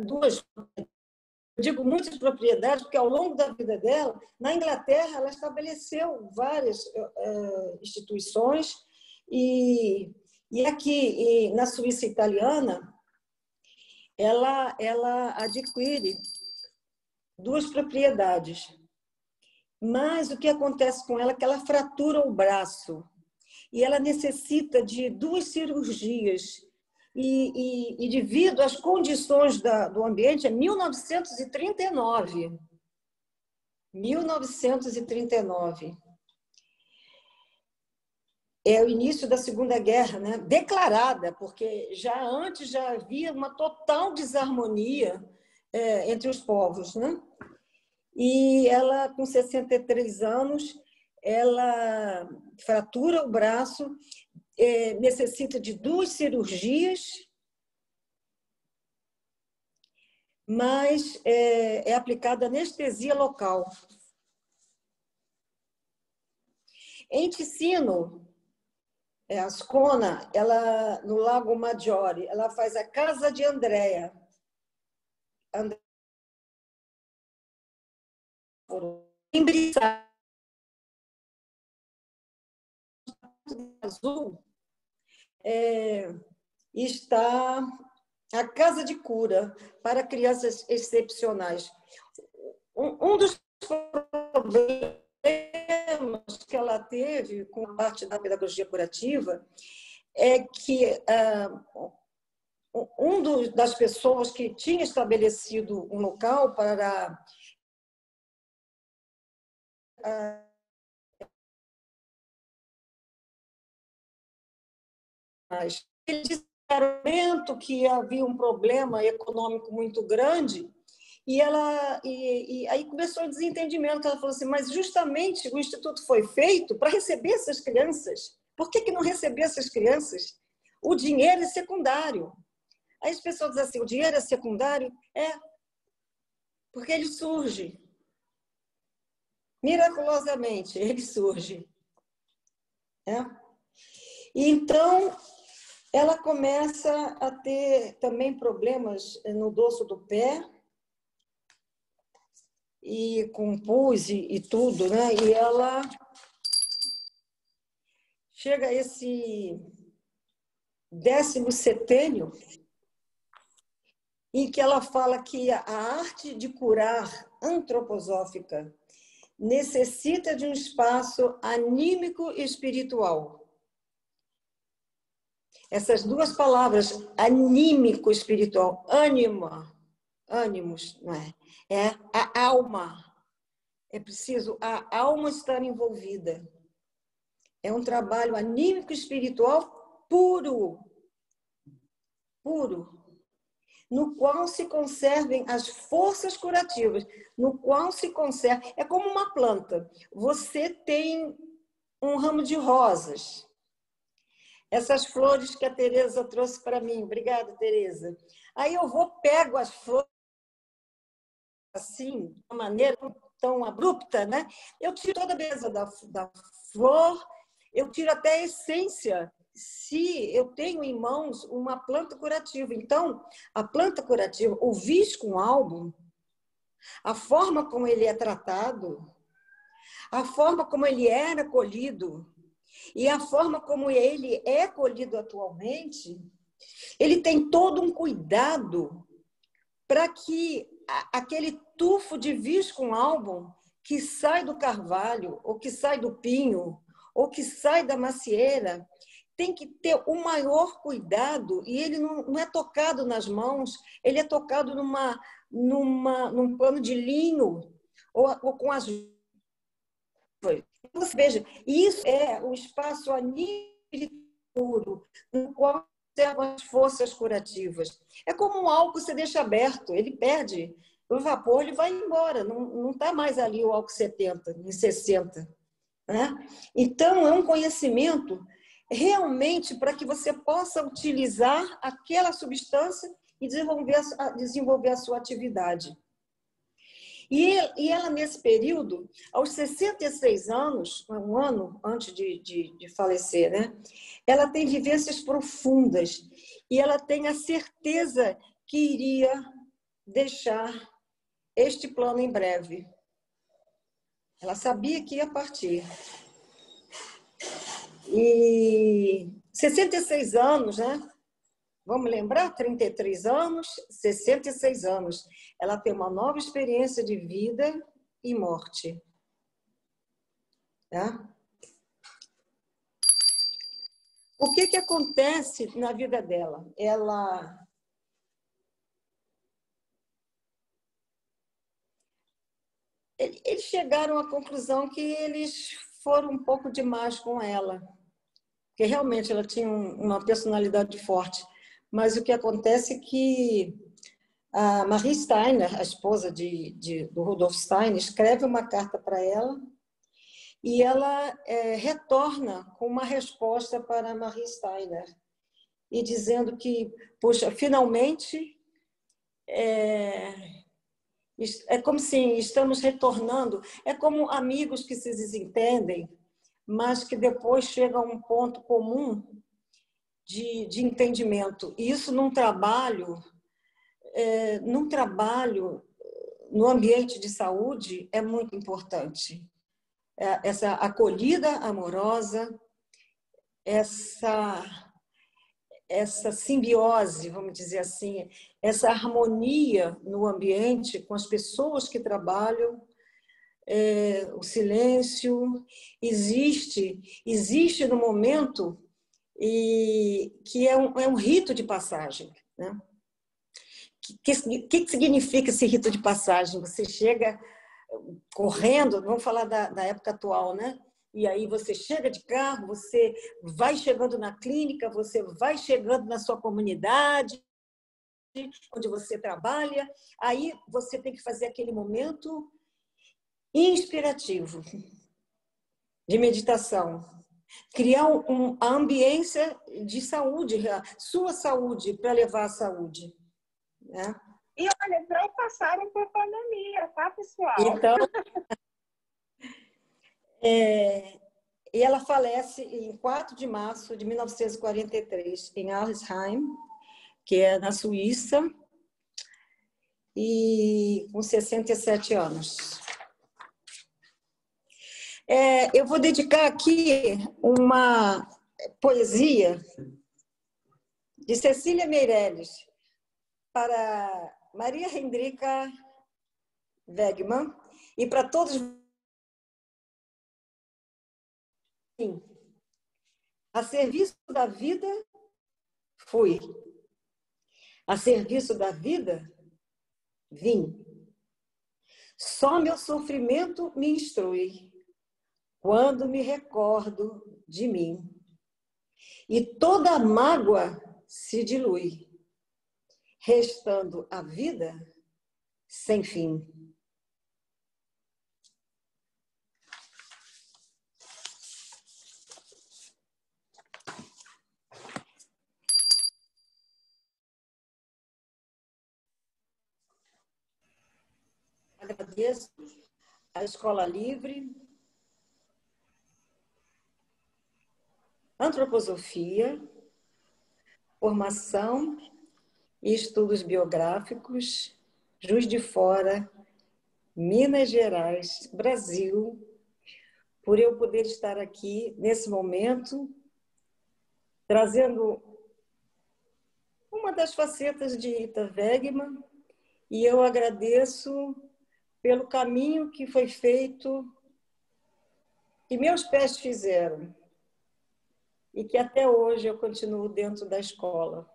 duas, eu digo muitas propriedades, porque ao longo da vida dela, na Inglaterra, ela estabeleceu várias uh, instituições e e aqui na Suíça italiana, ela, ela adquire duas propriedades. Mas o que acontece com ela é que ela fratura o braço e ela necessita de duas cirurgias. E, e, e devido às condições da, do ambiente, é 1939. 1939 é o início da Segunda Guerra, né? declarada, porque já antes já havia uma total desarmonia é, entre os povos. Né? E ela, com 63 anos, ela fratura o braço, é, necessita de duas cirurgias, mas é, é aplicada anestesia local. Em Ticino, é, Ascona, ela no Lago Maggiore, ela faz a casa de Andréa. André... Azul é, está a casa de cura para crianças excepcionais. Um, um dos problemas problemas que ela teve com a parte da pedagogia curativa é que uh, um do, das pessoas que tinha estabelecido um local para uh, ele disse que havia um problema econômico muito grande e ela e, e, aí começou o desentendimento. Ela falou assim: mas justamente o instituto foi feito para receber essas crianças. Por que, que não receber essas crianças? O dinheiro é secundário. Aí as pessoas dizem assim: o dinheiro é secundário? É, porque ele surge. Miraculosamente, ele surge. É? E então, ela começa a ter também problemas no dorso do pé, e compus e, e tudo, né? E ela chega esse décimo setênio em que ela fala que a arte de curar antroposófica necessita de um espaço anímico e espiritual. Essas duas palavras, anímico espiritual, ânima, ânimos, não é? É a alma. É preciso a alma estar envolvida. É um trabalho anímico espiritual puro. Puro no qual se conservem as forças curativas, no qual se conserva. É como uma planta. Você tem um ramo de rosas. Essas flores que a Tereza trouxe para mim. Obrigada, Tereza. Aí eu vou, pego as flores assim, de uma maneira tão abrupta, né? Eu tiro toda a beleza da, da flor, eu tiro até a essência se eu tenho em mãos uma planta curativa. Então, a planta curativa, o visco álbum, a forma como ele é tratado, a forma como ele era colhido e a forma como ele é colhido atualmente, ele tem todo um cuidado para que aquele tufo de visco álbum que sai do carvalho, ou que sai do pinho, ou que sai da macieira, tem que ter o maior cuidado e ele não, não é tocado nas mãos, ele é tocado numa, numa, num pano de linho ou, ou com as. Você veja, isso é o espaço anímico no qual servem as forças curativas. É como um álcool você deixa aberto, ele perde o vapor, ele vai embora, não está mais ali o álcool 70, em 60. Né? Então, é um conhecimento realmente para que você possa utilizar aquela substância e desenvolver a, desenvolver a sua atividade. E, e ela, nesse período, aos 66 anos, um ano antes de, de, de falecer, né? ela tem vivências profundas e ela tem a certeza que iria deixar este plano em breve. Ela sabia que ia partir. E 66 anos, né? Vamos lembrar? 33 anos, 66 anos. Ela tem uma nova experiência de vida e morte. Tá? O que, que acontece na vida dela? Ela. Eles chegaram à conclusão que eles foram um pouco demais com ela porque realmente ela tinha uma personalidade forte. Mas o que acontece é que a Marie Steiner, a esposa de, de do Rudolf Steiner, escreve uma carta para ela e ela é, retorna com uma resposta para Marie Steiner e dizendo que, puxa, finalmente é, é como se estamos retornando, é como amigos que se desentendem mas que depois chega a um ponto comum de, de entendimento. E isso num trabalho, é, num trabalho no ambiente de saúde é muito importante. É, essa acolhida amorosa, essa essa simbiose, vamos dizer assim, essa harmonia no ambiente com as pessoas que trabalham é, o silêncio existe, existe no momento e que é um, é um rito de passagem. Né? O que, que, que significa esse rito de passagem? Você chega correndo, vamos falar da, da época atual, né? E aí você chega de carro, você vai chegando na clínica, você vai chegando na sua comunidade, onde você trabalha, aí você tem que fazer aquele momento inspirativo de meditação. Criar um, a ambiência de saúde, sua saúde, para levar a saúde. Né? E olha, não passaram por pandemia, tá, pessoal? Então, é, e ela falece em 4 de março de 1943, em Alzheim, que é na Suíça. e com 67 anos. É, eu vou dedicar aqui uma poesia de Cecília Meirelles para Maria Hendrika Wegman e para todos. Sim. A serviço da vida, fui. A serviço da vida, vim. Só meu sofrimento me instrui quando me recordo de mim. E toda mágoa se dilui, restando a vida sem fim. Agradeço a Escola Livre, Antroposofia, Formação e Estudos Biográficos, Juiz de Fora, Minas Gerais, Brasil, por eu poder estar aqui nesse momento, trazendo uma das facetas de Ita Wegman, e eu agradeço pelo caminho que foi feito, que meus pés fizeram, e que até hoje eu continuo dentro da escola,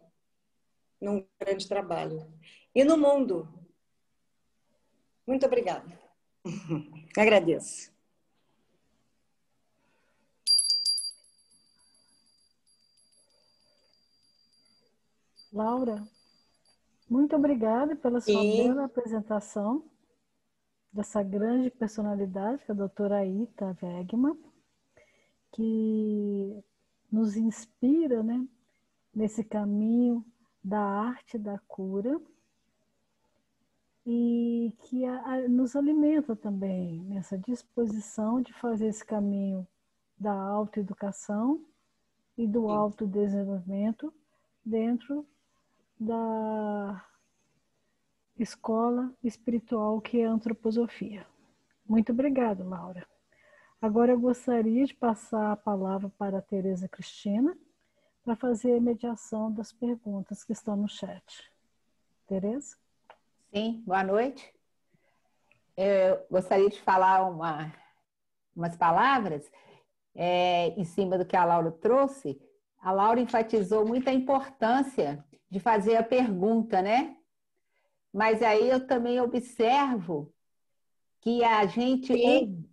num grande trabalho. E no mundo, muito obrigada. Agradeço. Laura, muito obrigada pela sua Sim. bela apresentação dessa grande personalidade, que é a doutora Ita Wegman, que nos inspira né, nesse caminho da arte da cura e que a, a, nos alimenta também nessa disposição de fazer esse caminho da autoeducação e do autodesenvolvimento dentro da escola espiritual que é a antroposofia. Muito obrigada, Laura. Agora eu gostaria de passar a palavra para a Tereza Cristina para fazer a mediação das perguntas que estão no chat. Tereza? Sim, boa noite. Eu gostaria de falar uma, umas palavras é, em cima do que a Laura trouxe. A Laura enfatizou muito a importância de fazer a pergunta, né? Mas aí eu também observo que a gente Sim.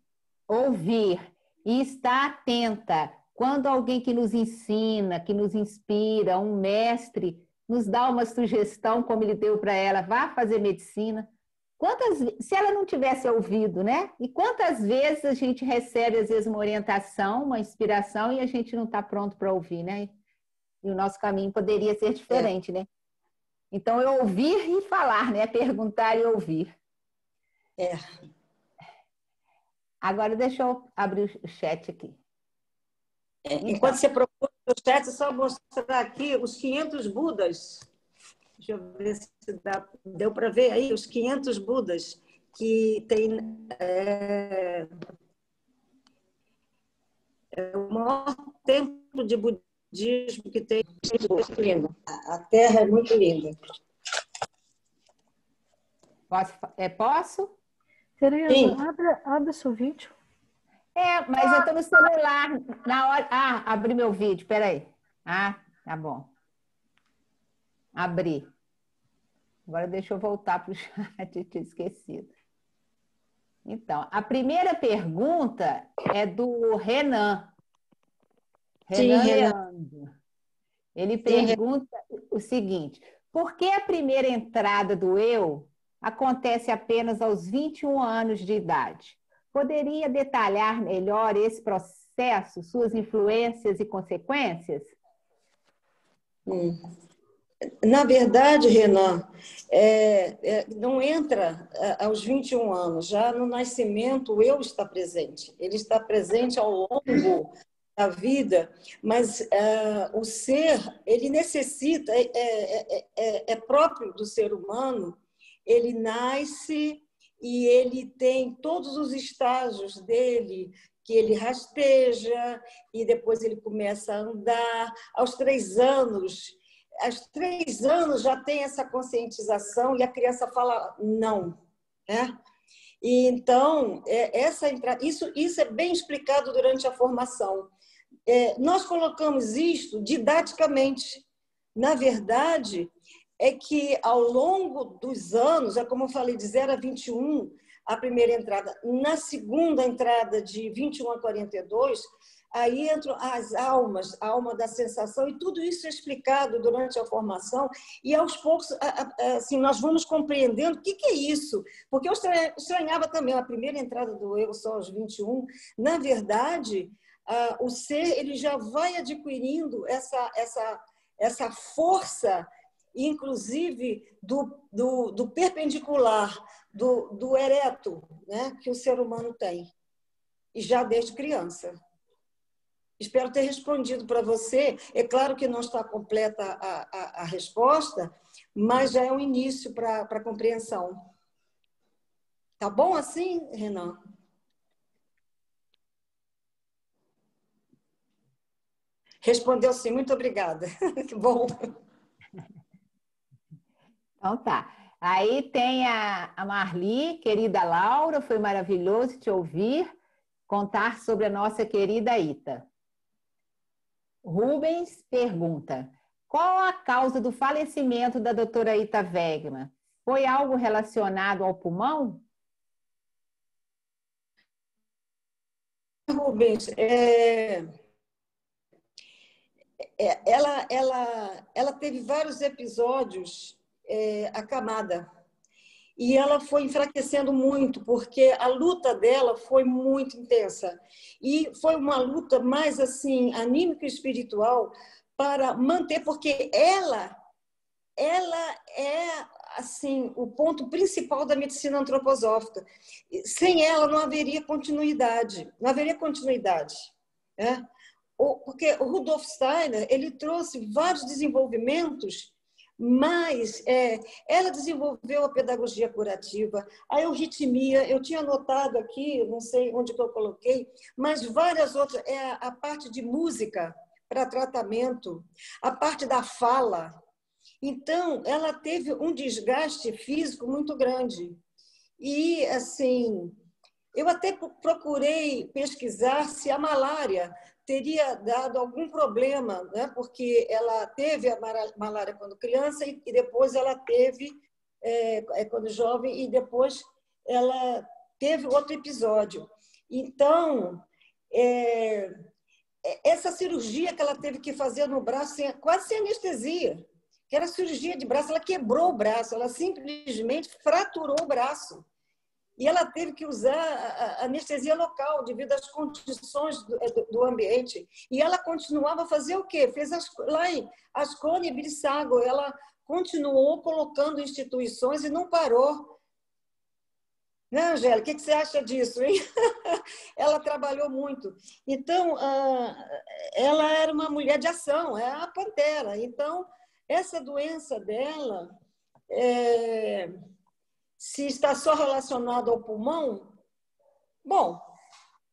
Ouvir e estar atenta quando alguém que nos ensina, que nos inspira, um mestre, nos dá uma sugestão, como ele deu para ela, vá fazer medicina. Quantas, se ela não tivesse ouvido, né? E quantas vezes a gente recebe, às vezes, uma orientação, uma inspiração, e a gente não está pronto para ouvir, né? E o nosso caminho poderia ser diferente, é. né? Então, eu ouvir e falar, né? Perguntar e ouvir. É. Agora, deixa eu abrir o chat aqui. É, então. Enquanto você procura no chat, só mostrar aqui os 500 Budas. Deixa eu ver se dá, deu para ver aí os 500 Budas que tem. É, é o maior templo de budismo que tem. A terra é muito linda. Posso? É, posso? Tereza, abre, abre seu vídeo. É, mas eu estou no celular. Na hora. Ah, abri meu vídeo, peraí. Ah, tá bom. Abri. Agora deixa eu voltar para o chat, eu tinha esquecido. Então, a primeira pergunta é do Renan. Renan Leandro. Ele pergunta o seguinte: por que a primeira entrada do eu acontece apenas aos 21 anos de idade? Poderia detalhar melhor esse processo, suas influências e consequências? Hum. Na verdade, Renan, é, é, não entra é, aos 21 anos, já no nascimento o eu está presente. Ele está presente ao longo da vida, mas é, o ser, ele necessita, é, é, é próprio do ser humano ele nasce e ele tem todos os estágios dele, que ele rasteja e depois ele começa a andar. Aos três anos, aos três anos já tem essa conscientização e a criança fala não, né? E então é, essa isso isso é bem explicado durante a formação. É, nós colocamos isto didaticamente. Na verdade, é que ao longo dos anos, é como eu falei, de 0 a 21, a primeira entrada. Na segunda entrada, de 21 a 42, aí entram as almas, a alma da sensação, e tudo isso é explicado durante a formação, e aos poucos assim, nós vamos compreendendo o que, é isso. Porque eu estranhava também a primeira entrada do eu só aos 21, na verdade, o ser ele já vai adquirindo essa, essa, essa força, inclusive do, do, do perpendicular, do, do ereto né, que o ser humano tem, e já desde criança. Espero ter respondido para você. É claro que não está completa a, a, a resposta, mas já é um início para a compreensão. Tá bom assim, Renan? Respondeu sim, muito obrigada. Que bom. Então tá. Aí tem a, a Marli, querida Laura, foi maravilhoso te ouvir contar sobre a nossa querida Ita. Rubens pergunta: qual a causa do falecimento da doutora Ita Wegman? Foi algo relacionado ao pulmão? Rubens, é, é, ela, ela, ela teve vários episódios é, acamada. E ela foi enfraquecendo muito, porque a luta dela foi muito intensa. E foi uma luta mais assim, anímica e espiritual, para manter, porque ela, ela é assim o ponto principal da medicina antroposófica. Sem ela não haveria continuidade, não haveria continuidade. Né? Porque o Rudolf Steiner ele trouxe vários desenvolvimentos mas é, ela desenvolveu a pedagogia curativa, a euritmia, eu tinha anotado aqui, não sei onde que eu coloquei, mas várias outras, é a parte de música para tratamento, a parte da fala. Então, ela teve um desgaste físico muito grande. E, assim, eu até procurei pesquisar se a malária teria dado algum problema, né? porque ela teve a malária quando criança e depois ela teve é, é, quando jovem e depois ela teve outro episódio. Então, é, é essa cirurgia que ela teve que fazer no braço, quase sem anestesia, que era cirurgia de braço, ela quebrou o braço, ela simplesmente fraturou o braço. E ela teve que usar anestesia local devido às condições eh, do, ambiente. E ela continuava a fazer o quê? Fez as, lá em Ascone e. Ela continuou colocando instituições e não parou. Né, Angélica? O que você acha disso? Hein? ela trabalhou muito. Então, ela era uma mulher de ação, é a pantera. Então, essa doença dela. É se está só relacionado ao pulmão, bom,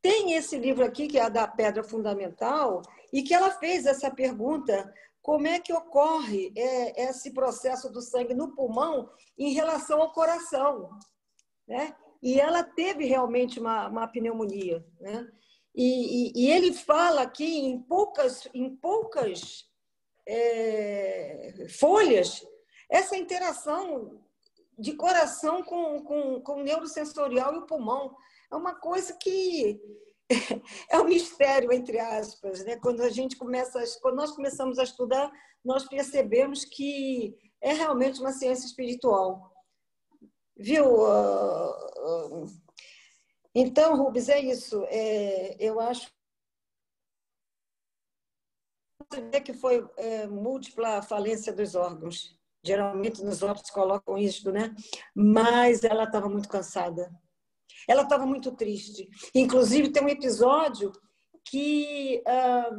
tem esse livro aqui, que é a da Pedra Fundamental, e que ela fez essa pergunta: como é que ocorre é, esse processo do sangue no pulmão em relação ao coração? Né? E ela teve realmente uma, uma pneumonia. Né? E, e, e, ele fala aqui em poucas, em poucas é, folhas essa interação de coração com, com, com o neurosensorial e o pulmão. É uma coisa que é um mistério, entre aspas. Né? Quando a gente começa, quando nós começamos a estudar, nós percebemos que é realmente uma ciência espiritual. Viu? Então, Rubens, é isso. É, eu acho que foi é, múltipla falência dos órgãos. Geralmente nos óbitos colocam isso, né? Mas ela estava muito cansada. Ela estava muito triste. Inclusive, tem um episódio que, ah,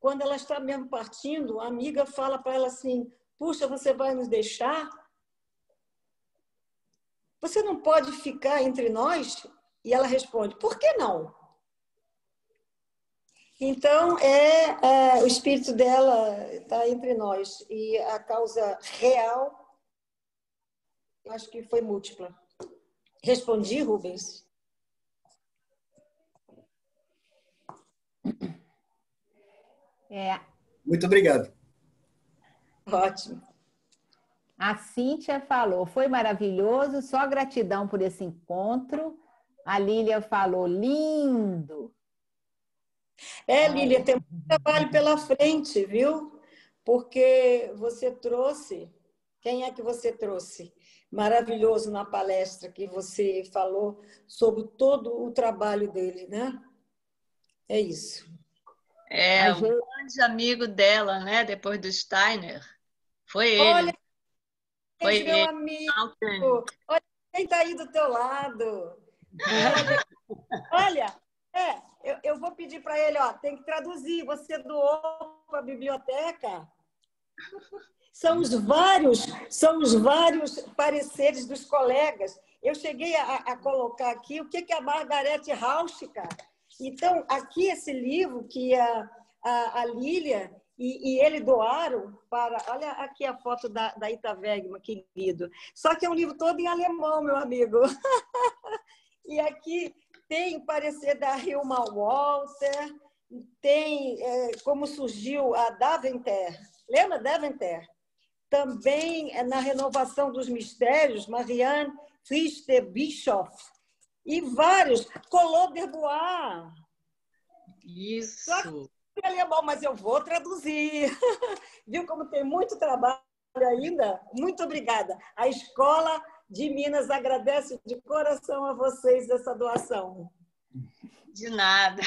quando ela está mesmo partindo, a amiga fala para ela assim: Puxa, você vai nos deixar? você não pode ficar entre nós? E ela responde: Por que não? Então, é, é, o espírito dela está entre nós. E a causa real, eu acho que foi múltipla. Respondi, Rubens? É. Muito obrigado. Ótimo. A Cíntia falou, foi maravilhoso, só gratidão por esse encontro. A Lília falou, lindo. É, Lília, tem muito trabalho pela frente, viu? Porque você trouxe, quem é que você trouxe? Maravilhoso na palestra que você falou sobre todo o trabalho dele, né? É isso. É, um grande amigo dela, né? Depois do Steiner. Foi ele. Olha, Foi meu ele. amigo. Olha quem está aí do teu lado. Olha, é, eu, eu vou pedir para ele, ó, tem que traduzir. Você doou para a biblioteca? São os vários, são os vários pareceres dos colegas. Eu cheguei a, a colocar aqui o que, que a Margarete Rauschka então, aqui esse livro que a, a, a Lília e, e, ele doaram para. Olha aqui a foto da, da Ita Wegman, querido. Só que é um livro todo em alemão, meu amigo. e aqui tem parecer da Hilma Walter, tem é, como surgiu a Daventer. Lembra Daventer? Também é na renovação dos mistérios, Marianne Fichte Bischoff e vários. Colô Derbois. Isso. Só que alemão, mas eu vou traduzir. Viu como tem muito trabalho ainda? Muito obrigada. A Escola de Minas agradece de coração a vocês essa doação. De nada.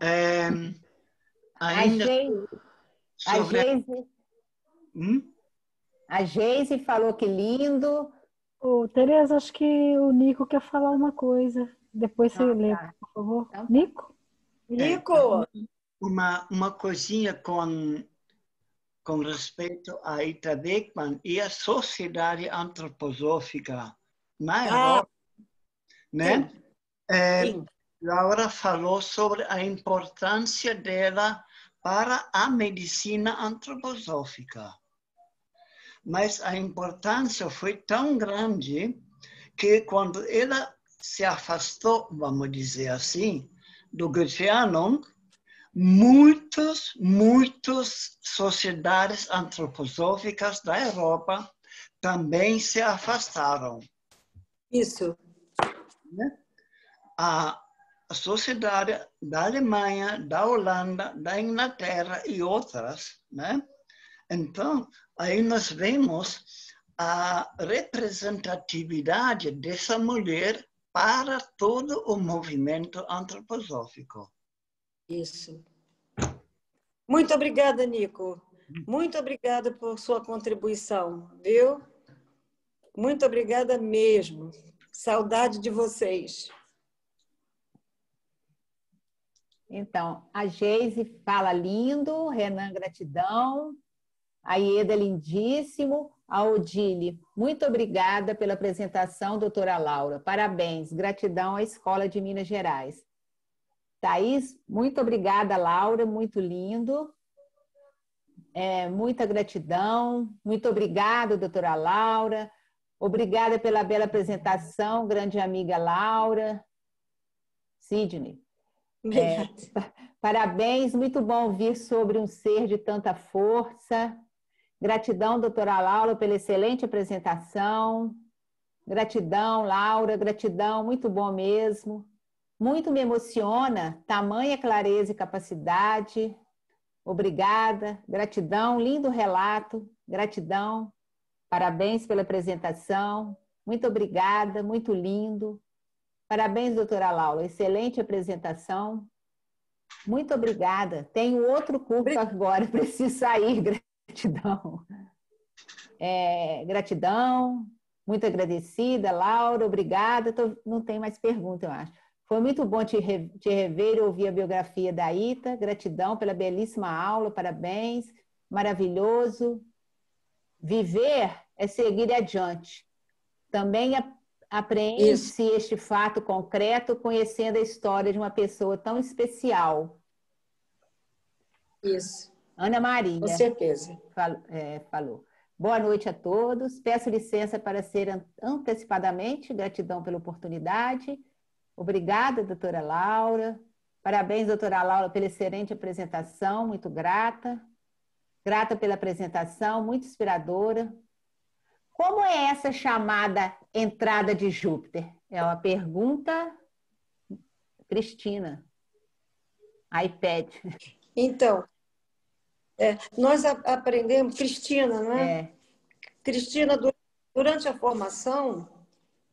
É, ainda... A Geise, hum? a Geise falou que lindo. Ô, Tereza, acho que o Nico quer falar uma coisa. Depois você ah, lê, tá. por favor. Então, tá. Nico? Nico! É, uma, uma coisinha com, com respeito a Ita Beckman e a sociedade antroposófica na ah, Europa. Né? É, Laura falou sobre a importância dela para a medicina antroposófica mas a importância foi tão grande que quando ela se afastou, vamos dizer assim, do Goetheanum, muitas, muitas sociedades antroposóficas da Europa também se afastaram. Isso. Né? A sociedade da Alemanha, da Holanda, da Inglaterra e outras, né? Então, aí nós vemos a representatividade dessa mulher para todo o movimento antroposófico. Isso. Muito obrigada, Nico. Muito obrigada por sua contribuição, viu? Muito obrigada mesmo. Saudade de vocês. Então, a Geise fala lindo, Renan, gratidão. A Ieda, lindíssimo. A Odile, muito obrigada pela apresentação, doutora Laura. Parabéns, gratidão à Escola de Minas Gerais. Thaís, muito obrigada, Laura, muito lindo. É, muita gratidão. Muito obrigada, doutora Laura. Obrigada pela bela apresentação, grande amiga Laura. Sidney. É, parabéns, muito bom ouvir sobre um ser de tanta força. Gratidão, doutora Laura, pela excelente apresentação. Gratidão, Laura, gratidão, muito bom mesmo. Muito me emociona, tamanha clareza e capacidade. Obrigada, gratidão, lindo relato, gratidão. Parabéns pela apresentação. Muito obrigada, muito lindo. Parabéns, doutora Laura, excelente apresentação. Muito obrigada. Tenho outro curso agora, preciso sair gratidão. É, gratidão, muito agradecida, Laura, obrigada. Tô, não tem mais pergunta, eu acho. Foi muito bom te, re, te rever e ouvir a biografia da Ita. Gratidão pela belíssima aula, parabéns. Maravilhoso. Viver é seguir adiante. Também apreende-se este fato concreto conhecendo a história de uma pessoa tão especial. Isso. Ana Maria. Com certeza. Falou. É, falou. Boa noite a todos. Peço licença para ser antecipadamente. Gratidão pela oportunidade. Obrigada, doutora Laura. Parabéns, doutora Laura, pela excelente apresentação. Muito grata. Grata pela apresentação, muito inspiradora. Como é essa chamada entrada de Júpiter? É uma pergunta, Cristina. iPad. Então, é, nós aprendemos, Cristina, não é? é. Cristina, durante a formação,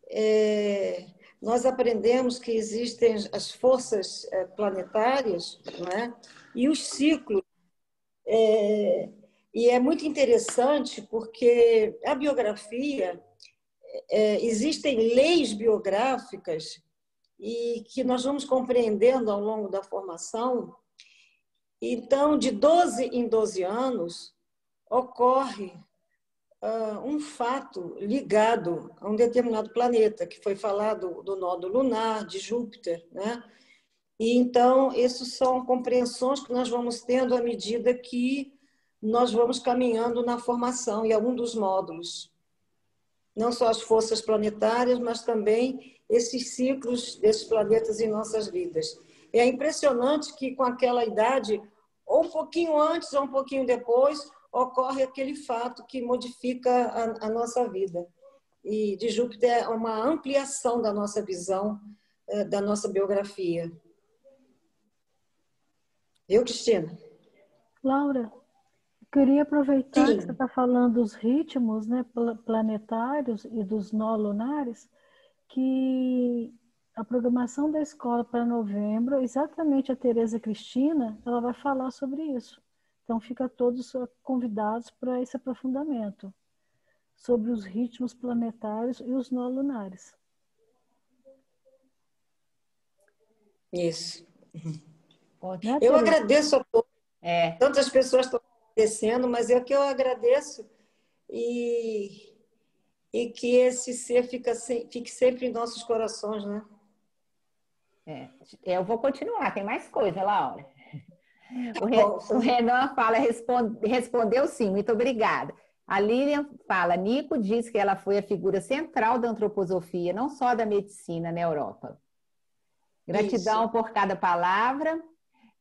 é, nós aprendemos que existem as forças é, planetárias é? e os ciclos. É, e é muito interessante porque a biografia, é, existem leis biográficas e que nós vamos compreendendo ao longo da formação então, de 12 em 12 anos, ocorre um fato ligado a um determinado planeta, que foi falado do nodo lunar, de Júpiter, né? E então, essas são compreensões que nós vamos tendo à medida que nós vamos caminhando na formação em algum dos módulos. Não só as forças planetárias, mas também esses ciclos desses planetas em nossas vidas. É impressionante que com aquela idade, ou um pouquinho antes ou um pouquinho depois, ocorre aquele fato que modifica a, a nossa vida. E de Júpiter é uma ampliação da nossa visão, é, da nossa biografia. Eu, Cristina? Laura, queria aproveitar Sim. que você está falando dos ritmos né, planetários e dos nó lunares, que a programação da escola para novembro, exatamente a Tereza Cristina, ela vai falar sobre isso. Então, fica todos convidados para esse aprofundamento sobre os ritmos planetários e os nó lunares. Isso. Né, eu agradeço a todos. É. Tantas pessoas estão agradecendo, mas é que eu agradeço e, e que esse ser fica, fique sempre em nossos corações, né? É, eu vou continuar, tem mais coisa, Laura. O, Re, o Renan fala, responde, respondeu sim, muito obrigada. A Lilian fala, Nico diz que ela foi a figura central da antroposofia, não só da medicina na Europa. Gratidão Isso. por cada palavra.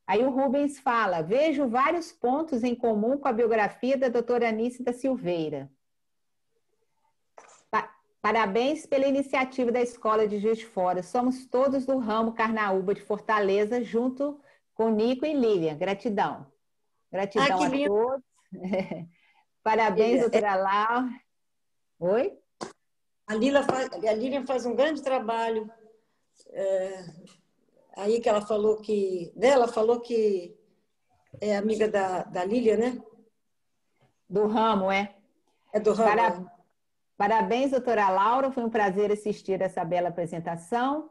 Aí o Rubens fala, vejo vários pontos em comum com a biografia da doutora Anice da Silveira. Parabéns pela iniciativa da Escola de Juiz de Fora. Somos todos do ramo Carnaúba de Fortaleza, junto com Nico e Lilian. Gratidão. Gratidão ah, a lindo. todos. Parabéns, é, doutora Laura. Oi? A, Lila faz, a Lilian faz um grande trabalho. É, aí que ela falou que. Dela falou que é amiga da, da Lilian, né? Do ramo, é? É do ramo. Para, é. Parabéns, doutora Laura, foi um prazer assistir essa bela apresentação.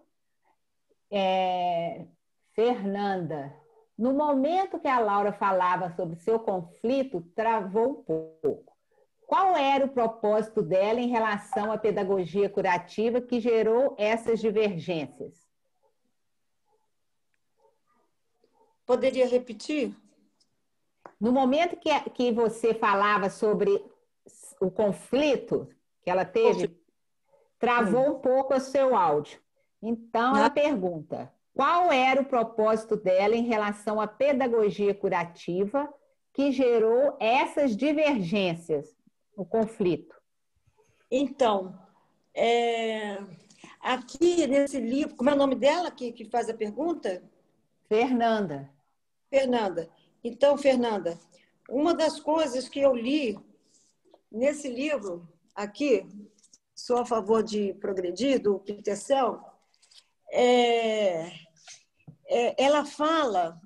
É... Fernanda, no momento que a Laura falava sobre seu conflito, travou um pouco. Qual era o propósito dela em relação à pedagogia curativa que gerou essas divergências? Poderia repetir? No momento que, que você falava sobre o conflito, que ela teve, travou um pouco o seu áudio. Então, ela pergunta: qual era o propósito dela em relação à pedagogia curativa que gerou essas divergências, o conflito? Então, é, aqui nesse livro, como é o nome dela que, que faz a pergunta? Fernanda. Fernanda. Então, Fernanda, uma das coisas que eu li nesse livro aqui, sou a favor de progredir, do Peter Cell, é, é, ela fala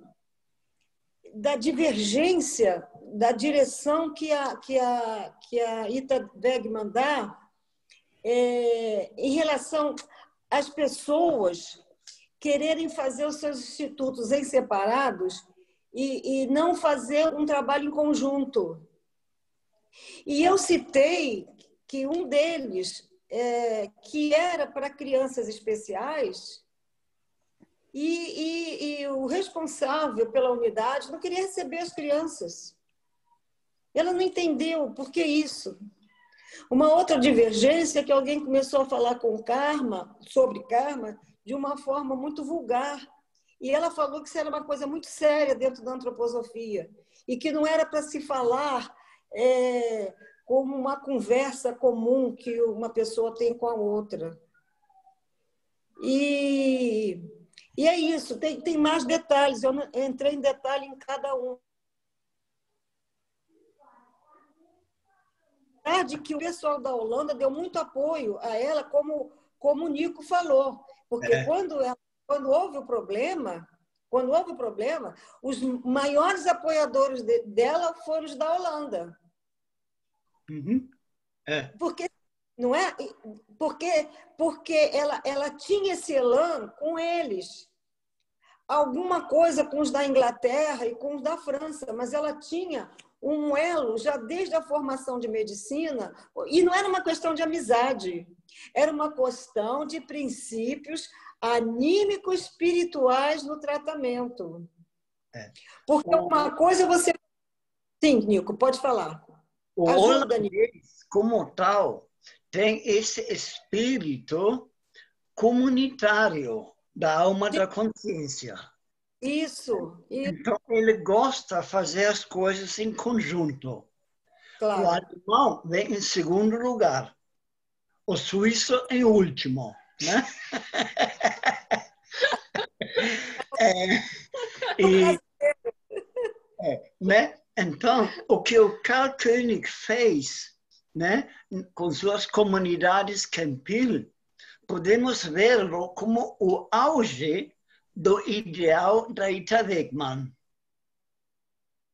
da divergência da direção que a, que a, que a Ita Wegman dá é, em relação às pessoas quererem fazer os seus institutos em separados e, e não fazer um trabalho em conjunto. E eu citei que um deles é, que era para crianças especiais e, e, e, o responsável pela unidade não queria receber as crianças. Ela não entendeu por que isso. Uma outra divergência é que alguém começou a falar com Karma, sobre Karma, de uma forma muito vulgar. E ela falou que isso era uma coisa muito séria dentro da antroposofia e que não era para se falar é, como uma conversa comum que uma pessoa tem com a outra. E, e é isso, tem, tem mais detalhes, eu entrei em detalhe em cada um. de que o pessoal da Holanda deu muito apoio a ela, como, como o Nico falou. Porque é. quando, ela, quando houve o problema, quando houve o problema, os maiores apoiadores de, dela foram os da Holanda. Uhum. É. Porque não é? Porque porque ela ela tinha esse elan com eles. Alguma coisa com os da Inglaterra e com os da França, mas ela tinha um elo já desde a formação de medicina, e não era uma questão de amizade, era uma questão de princípios anímico-espirituais no tratamento. É. Porque uma coisa você. Sim, Nico, pode falar. O Ajuda, holandês, como tal, tem esse espírito comunitário da alma da consciência. Isso, isso. Então, ele gosta de fazer as coisas em conjunto. Claro. O alemão vem em segundo lugar. O suíço em último. Né? é, e, é, né? Então, o que o Karl König fez né, com suas comunidades Campil, podemos vê-lo como o auge do ideal da Ita Wegman.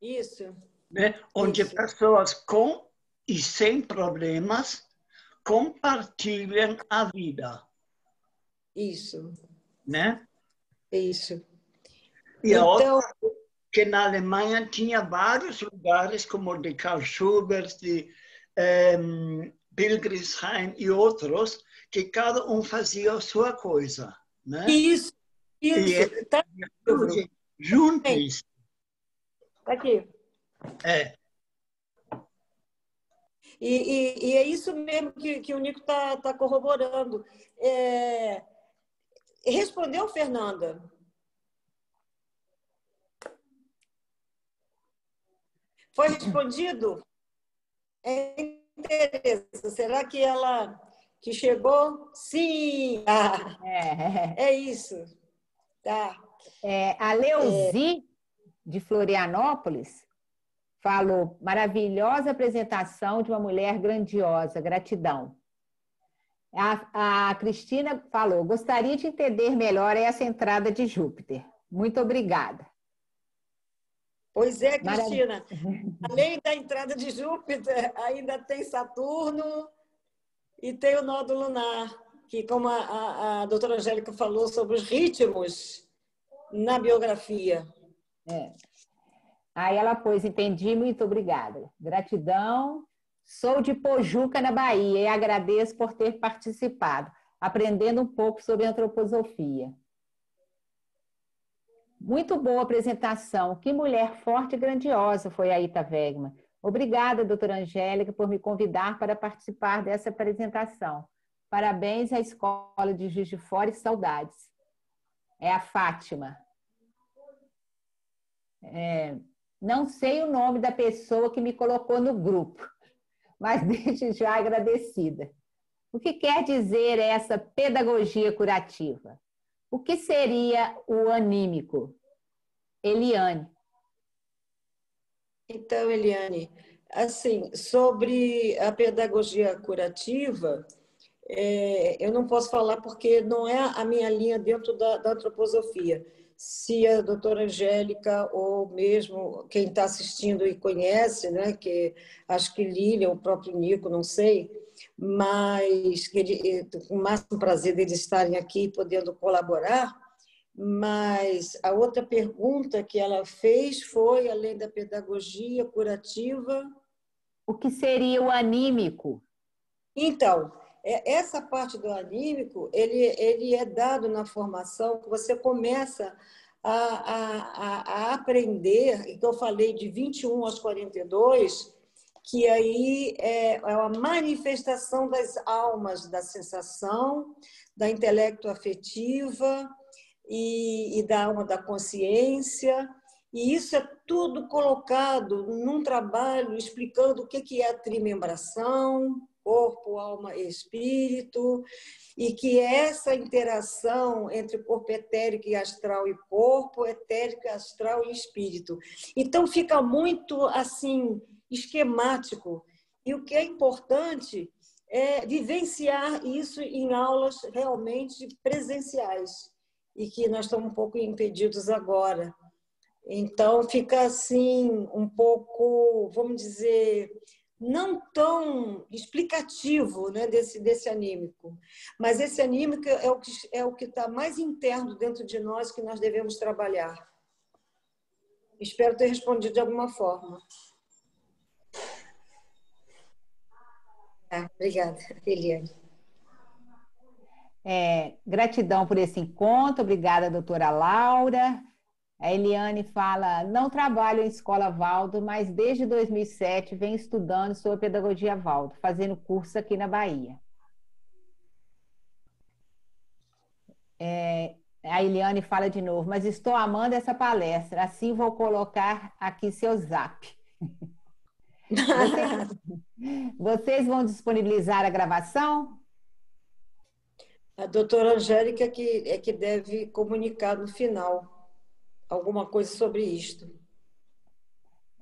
Isso. Né? Onde Isso. pessoas com e sem problemas compartilham a vida. Isso. Né? Isso. E então... a outra, que na Alemanha tinha vários lugares, como de Karl Schubert, de um, Pilgrimsheim e outros, que cada um fazia a sua coisa. Né? Isso. Isso, está juntos. Está aqui. É. E, e, e, é isso mesmo que, que o Nico está tá corroborando. É... Respondeu, Fernanda? Foi respondido? É Tereza, será que ela que chegou? Sim! Ah, é. é isso. Tá. É, a Leuzi, é... de Florianópolis, falou: maravilhosa apresentação de uma mulher grandiosa, gratidão. A, a Cristina falou: gostaria de entender melhor essa entrada de Júpiter. Muito obrigada. Pois é, Cristina. Além da entrada de Júpiter, ainda tem Saturno e tem o nódulo lunar que, como a, a, a doutora Angélica falou sobre os ritmos na biografia. É. Aí ela pôs, entendi, muito obrigada. Gratidão. Sou de Pojuca, na Bahia, e agradeço por ter participado, aprendendo um pouco sobre antroposofia. Muito boa apresentação. Que mulher forte e grandiosa foi a Ita Wegman. Obrigada, doutora Angélica, por me convidar para participar dessa apresentação. Parabéns à Escola de Juiz de Fora e saudades. É a Fátima. É, não sei o nome da pessoa que me colocou no grupo, mas desde já agradecida. O que quer dizer essa pedagogia curativa? O que seria o anímico? Eliane. Então, Eliane, assim, sobre a pedagogia curativa, é, eu não posso falar porque não é a minha linha dentro da, da antroposofia. Se a doutora Angélica ou mesmo quem está assistindo e conhece, né, que acho que Lília, o próprio Nico, não sei, mas ele, com o máximo prazer deles estarem aqui podendo colaborar. Mas a outra pergunta que ela fez foi, além da pedagogia curativa. O que seria o anímico? Então, é, essa parte do anímico, ele, ele é dado na formação, que você começa a, a, a aprender, então eu falei de 21 aos 42, que aí é, é a manifestação das almas, da sensação, da intelecto afetiva e, e da alma da consciência, e isso é tudo colocado num trabalho explicando o que é a trimembração, corpo, alma e espírito, e que essa interação entre corpo etérico e astral e corpo, etérico, astral e espírito. Então fica muito assim esquemático. E o que é importante é vivenciar isso em aulas realmente presenciais e que nós estamos um pouco impedidos agora. Então fica assim um pouco, vamos dizer, não tão explicativo né, desse, desse anímico. Mas esse anímico é o que é o que está mais interno dentro de nós que nós devemos trabalhar. Espero ter respondido de alguma forma. Ah, obrigada, Eliane. É, gratidão por esse encontro, obrigada, doutora Laura. A Eliane fala: não trabalho em escola Valdo, mas desde 2007 venho estudando sobre pedagogia Valdo, fazendo curso aqui na Bahia. É, a Eliane fala de novo, mas estou amando essa palestra, assim vou colocar aqui seu zap. Vocês, vocês vão disponibilizar a gravação? A doutora Angélica que, é que deve comunicar no final alguma coisa sobre isto.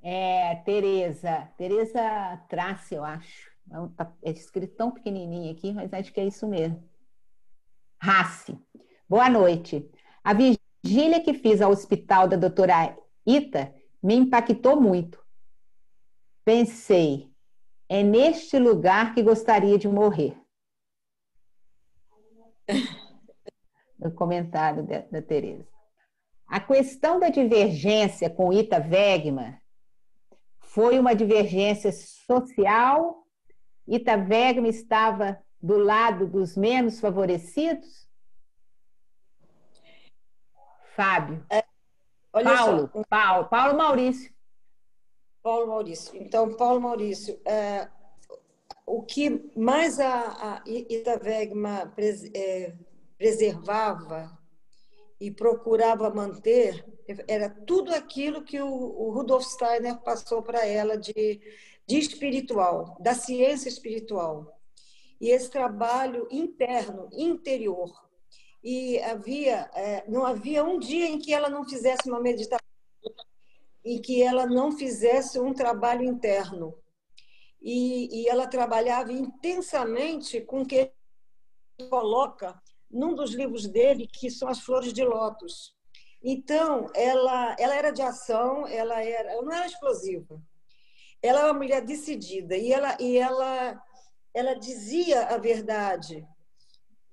É, Tereza, Tereza Trace, eu acho. É, tá, é escrito tão pequenininho aqui, mas acho que é isso mesmo. Race. Boa noite. A vigília que fiz ao hospital da doutora Ita me impactou muito. Pensei, é neste lugar que gostaria de morrer. no comentário da, da Tereza. A questão da divergência com Ita Wegman foi uma divergência social? Ita Wegman estava do lado dos menos favorecidos? Fábio. É, Paulo, só. Paulo, Paulo Maurício. Paulo Maurício. Então, Paulo Maurício, é, o que mais a, a Ita Wegman pres, é, preservava e procurava manter era tudo aquilo que o, o Rudolf Steiner passou para ela de, de espiritual, da ciência espiritual. E esse trabalho interno, interior. E havia, é, não havia um dia em que ela não fizesse uma meditação, em que ela não fizesse um trabalho interno. E, e ela trabalhava intensamente com o que coloca num dos livros dele, que são as flores de lótus. Então, ela, ela era de ação, ela, era, ela não era explosiva. Ela era uma mulher decidida e ela, e ela, ela dizia a verdade.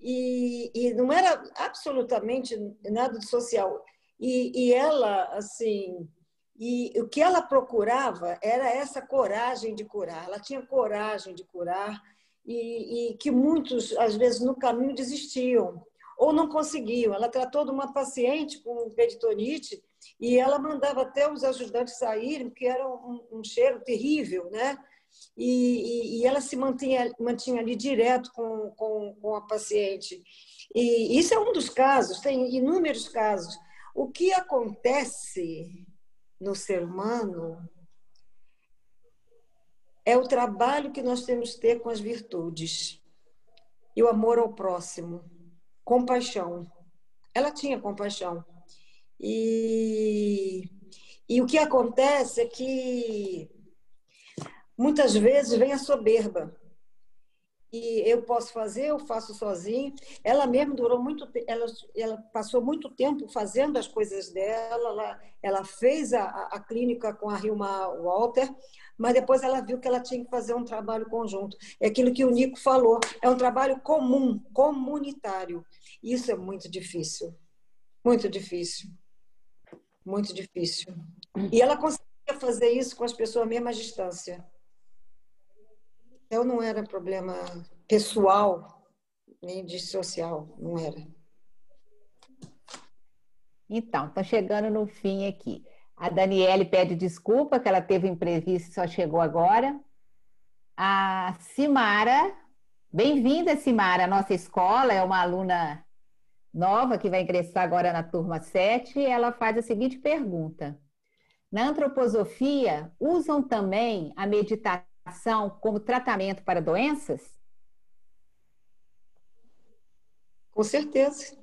E, e não era absolutamente nada de social. E, e ela, assim, e o que ela procurava era essa coragem de curar. Ela tinha coragem de curar e, e que muitos, às vezes, no caminho desistiam ou não conseguiam. Ela tratou de uma paciente com peritonite e ela mandava até os ajudantes saírem, porque era um, um cheiro terrível, né? E, e, e, ela se mantinha, mantinha ali direto com, com, com a paciente. E isso é um dos casos, tem inúmeros casos. O que acontece no ser humano é o trabalho que nós temos que ter com as virtudes e o amor ao próximo, compaixão. Ela tinha compaixão. E, e o que acontece é que muitas vezes vem a soberba e eu posso fazer, eu faço sozinho. Ela mesmo durou muito ela, ela passou muito tempo fazendo as coisas dela, ela, ela fez a, a clínica com a Hilma Walter, mas depois ela viu que ela tinha que fazer um trabalho conjunto. É aquilo que o Nico falou, é um trabalho comum, comunitário. Isso é muito difícil, muito difícil, muito difícil. E ela conseguia fazer isso com as pessoas à distância. Então não era problema pessoal, nem de social, não era. Então, está chegando no fim aqui. A Daniele pede desculpa que ela teve um imprevisto e só chegou agora. A Simara, bem-vinda, Simara, à nossa escola, é uma aluna nova que vai ingressar agora na turma 7, e ela faz a seguinte pergunta: Na antroposofia, usam também a meditação como tratamento para doenças? Com certeza.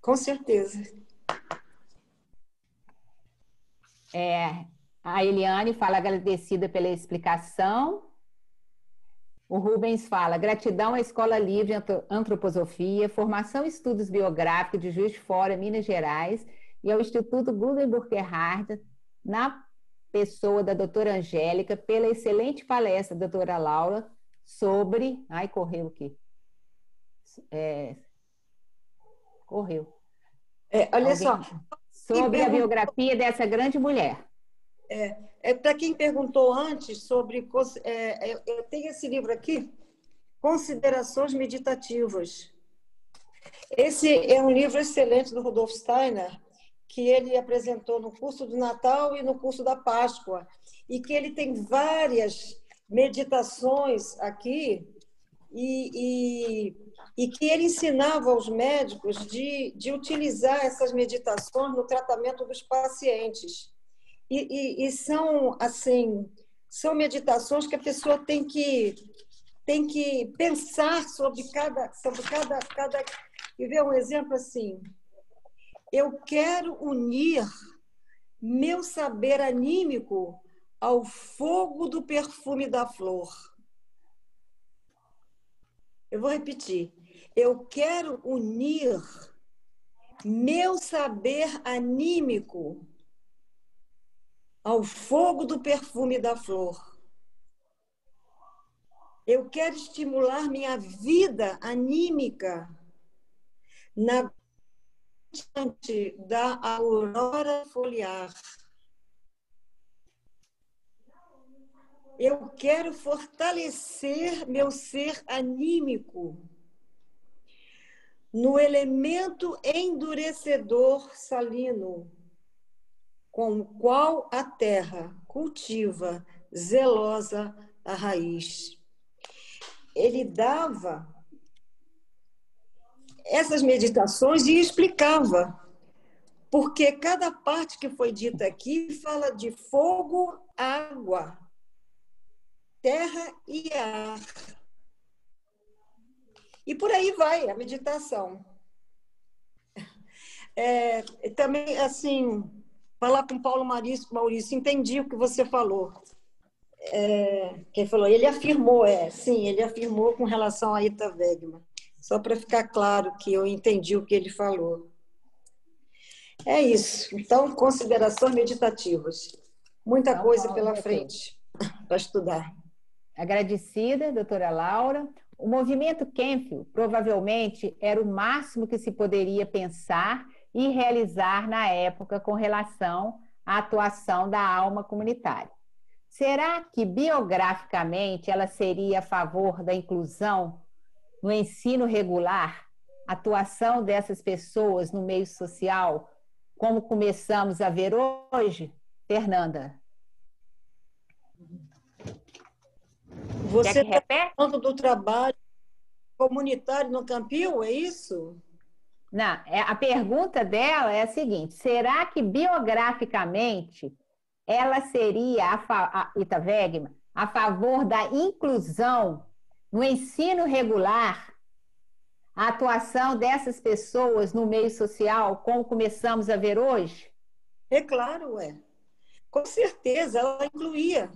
Com certeza. É, a Eliane fala agradecida pela explicação. O Rubens fala: gratidão à Escola Livre Antroposofia, Formação e Estudos Biográficos de Juiz de Fora, Minas Gerais, e ao Instituto Gutenberg Gerhard, na pessoa da doutora Angélica, pela excelente palestra da doutora Laura sobre. Ai, correu aqui. É, correu. É, olha Alguém... só. Sobre a biografia dessa grande mulher. É, é para quem perguntou antes sobre. É, é, eu tenho esse livro aqui, Considerações Meditativas. Esse é um livro excelente do Rudolf Steiner, que ele apresentou no curso do Natal e no curso da Páscoa, e que ele tem várias meditações aqui e, e, e, que ele ensinava aos médicos de, de utilizar essas meditações no tratamento dos pacientes. E, e, e, são assim são meditações que a pessoa tem que tem que pensar sobre cada sobre cada cada e ver um exemplo assim eu quero unir meu saber anímico ao fogo do perfume da flor. Eu vou repetir. Eu quero unir meu saber anímico ao fogo do perfume da flor. Eu quero estimular minha vida anímica na da aurora foliar. Eu quero fortalecer meu ser anímico no elemento endurecedor salino, com o qual a terra cultiva zelosa a raiz. Ele dava essas meditações e explicava, porque cada parte que foi dita aqui fala de fogo, água, terra e ar. E por aí vai a meditação. É, também, assim, falar com Paulo Maurício, Maurício, entendi o que você falou. É, quem falou? Ele afirmou, é, sim, ele afirmou com relação a Ita Wegman. Só para ficar claro que eu entendi o que ele falou. É isso. Então, considerações meditativas. Muita então, coisa pela frente para estudar. Agradecida, doutora Laura. O movimento Kenfield provavelmente era o máximo que se poderia pensar e realizar na época com relação à atuação da alma comunitária. Será que biograficamente ela seria a favor da inclusão no ensino regular, atuação dessas pessoas no meio social, como começamos a ver hoje? Fernanda. Você está falando do trabalho comunitário no Campio, é isso? Não, é, a pergunta dela é a seguinte: será que biograficamente ela seria, a, a Ita Wegman, a favor da inclusão no ensino regular, a atuação dessas pessoas no meio social, como começamos a ver hoje? É claro, é. Com certeza, ela incluía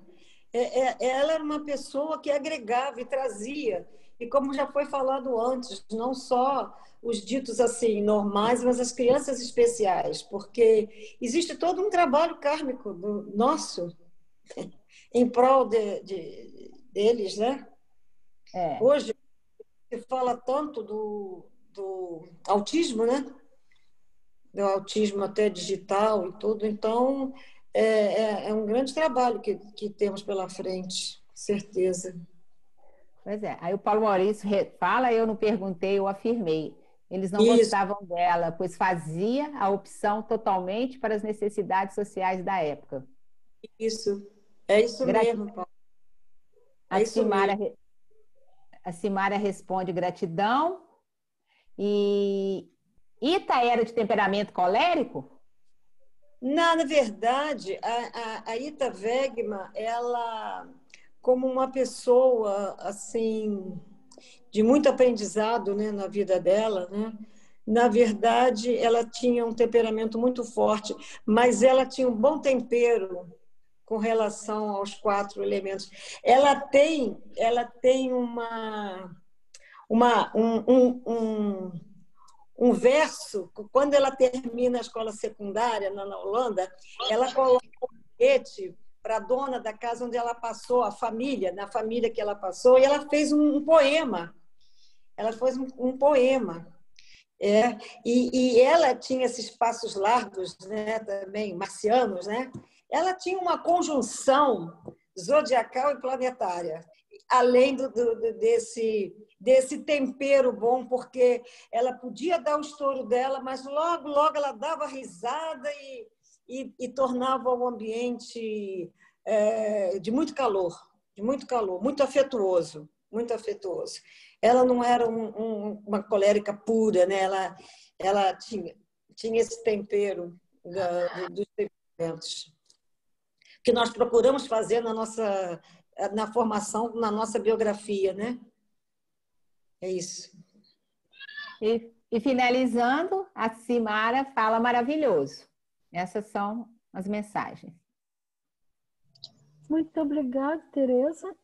é, é, ela era uma pessoa que agregava e trazia. E como já foi falado antes, não só os ditos assim normais, mas as crianças especiais, porque existe todo um trabalho kármico nosso em prol de, de deles, né? É. Hoje se fala tanto do, do autismo, né? Do autismo até digital e tudo, então é, é, é um grande trabalho que, que temos pela frente. Certeza. Pois é. Aí o Paulo Maurício fala, eu não perguntei, eu afirmei. Eles não Isso. gostavam dela, pois fazia a opção totalmente para as necessidades sociais da época. Isso. É isso mesmo, Paulo. É a, Simara, a Simara responde gratidão. E Ita era de temperamento colérico? Na, na verdade, a, a, a Ita Wegman, ela, como uma pessoa assim de muito aprendizado né, na vida dela, né? na verdade, ela tinha um temperamento muito forte, mas ela tinha um bom tempero com relação aos quatro elementos. Ela tem, ela tem uma, uma um, um, um, um verso, quando ela termina a escola secundária na, Holanda, ela coloca um bilhete para a dona da casa onde ela passou, a família, na família que ela passou, e ela fez um, um poema. Ela fez um, um poema. É, e, e, ela tinha esses passos largos, né, também, marcianos, né? Ela tinha uma conjunção zodiacal e planetária, além do, do, desse, desse tempero bom, porque ela podia dar o estouro dela, mas logo, logo ela dava risada e, e, e tornava o ambiente é, de muito calor, de muito calor, muito afetuoso, muito afetuoso. Ela não era um, um, uma colérica pura, né? ela, ela tinha, tinha esse tempero da, dos temperamentos que nós procuramos fazer na nossa na formação, na nossa biografia, né? É isso. E, e finalizando, a Simara fala maravilhoso. Essas são as mensagens. Muito obrigada, Tereza,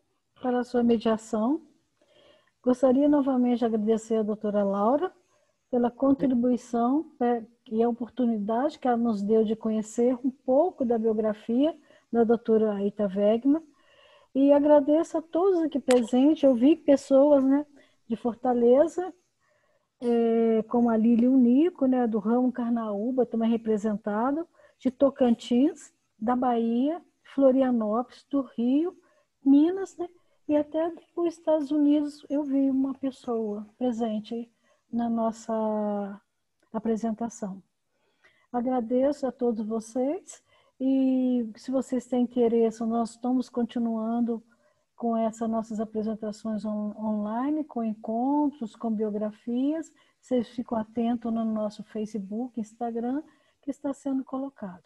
pela sua mediação. Gostaria novamente de agradecer a doutora Laura pela contribuição é, e a oportunidade que ela nos deu de conhecer um pouco da biografia da doutora Aita Wegman. E agradeço a todos aqui presentes. Eu vi pessoas né, de Fortaleza, é, como a Lília Unico, né, do ramo Carnaúba, também representado, de Tocantins, da Bahia, Florianópolis, do Rio, Minas, né, e até dos Estados Unidos eu vi uma pessoa presente na nossa apresentação. Agradeço a todos vocês e se vocês têm interesse, nós estamos continuando com essas nossas apresentações on online, com encontros, com biografias. Vocês ficam atentos no nosso Facebook, Instagram, que está sendo colocado.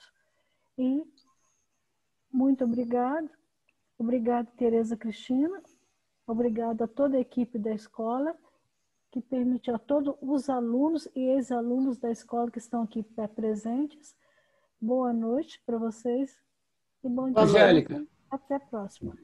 E muito obrigado. Obrigado, Tereza Cristina. Obrigado a toda a equipe da escola, que permitiu a todos os alunos e ex-alunos da escola que estão aqui presentes Boa noite para vocês e bom dia. Angélica. Até a próxima.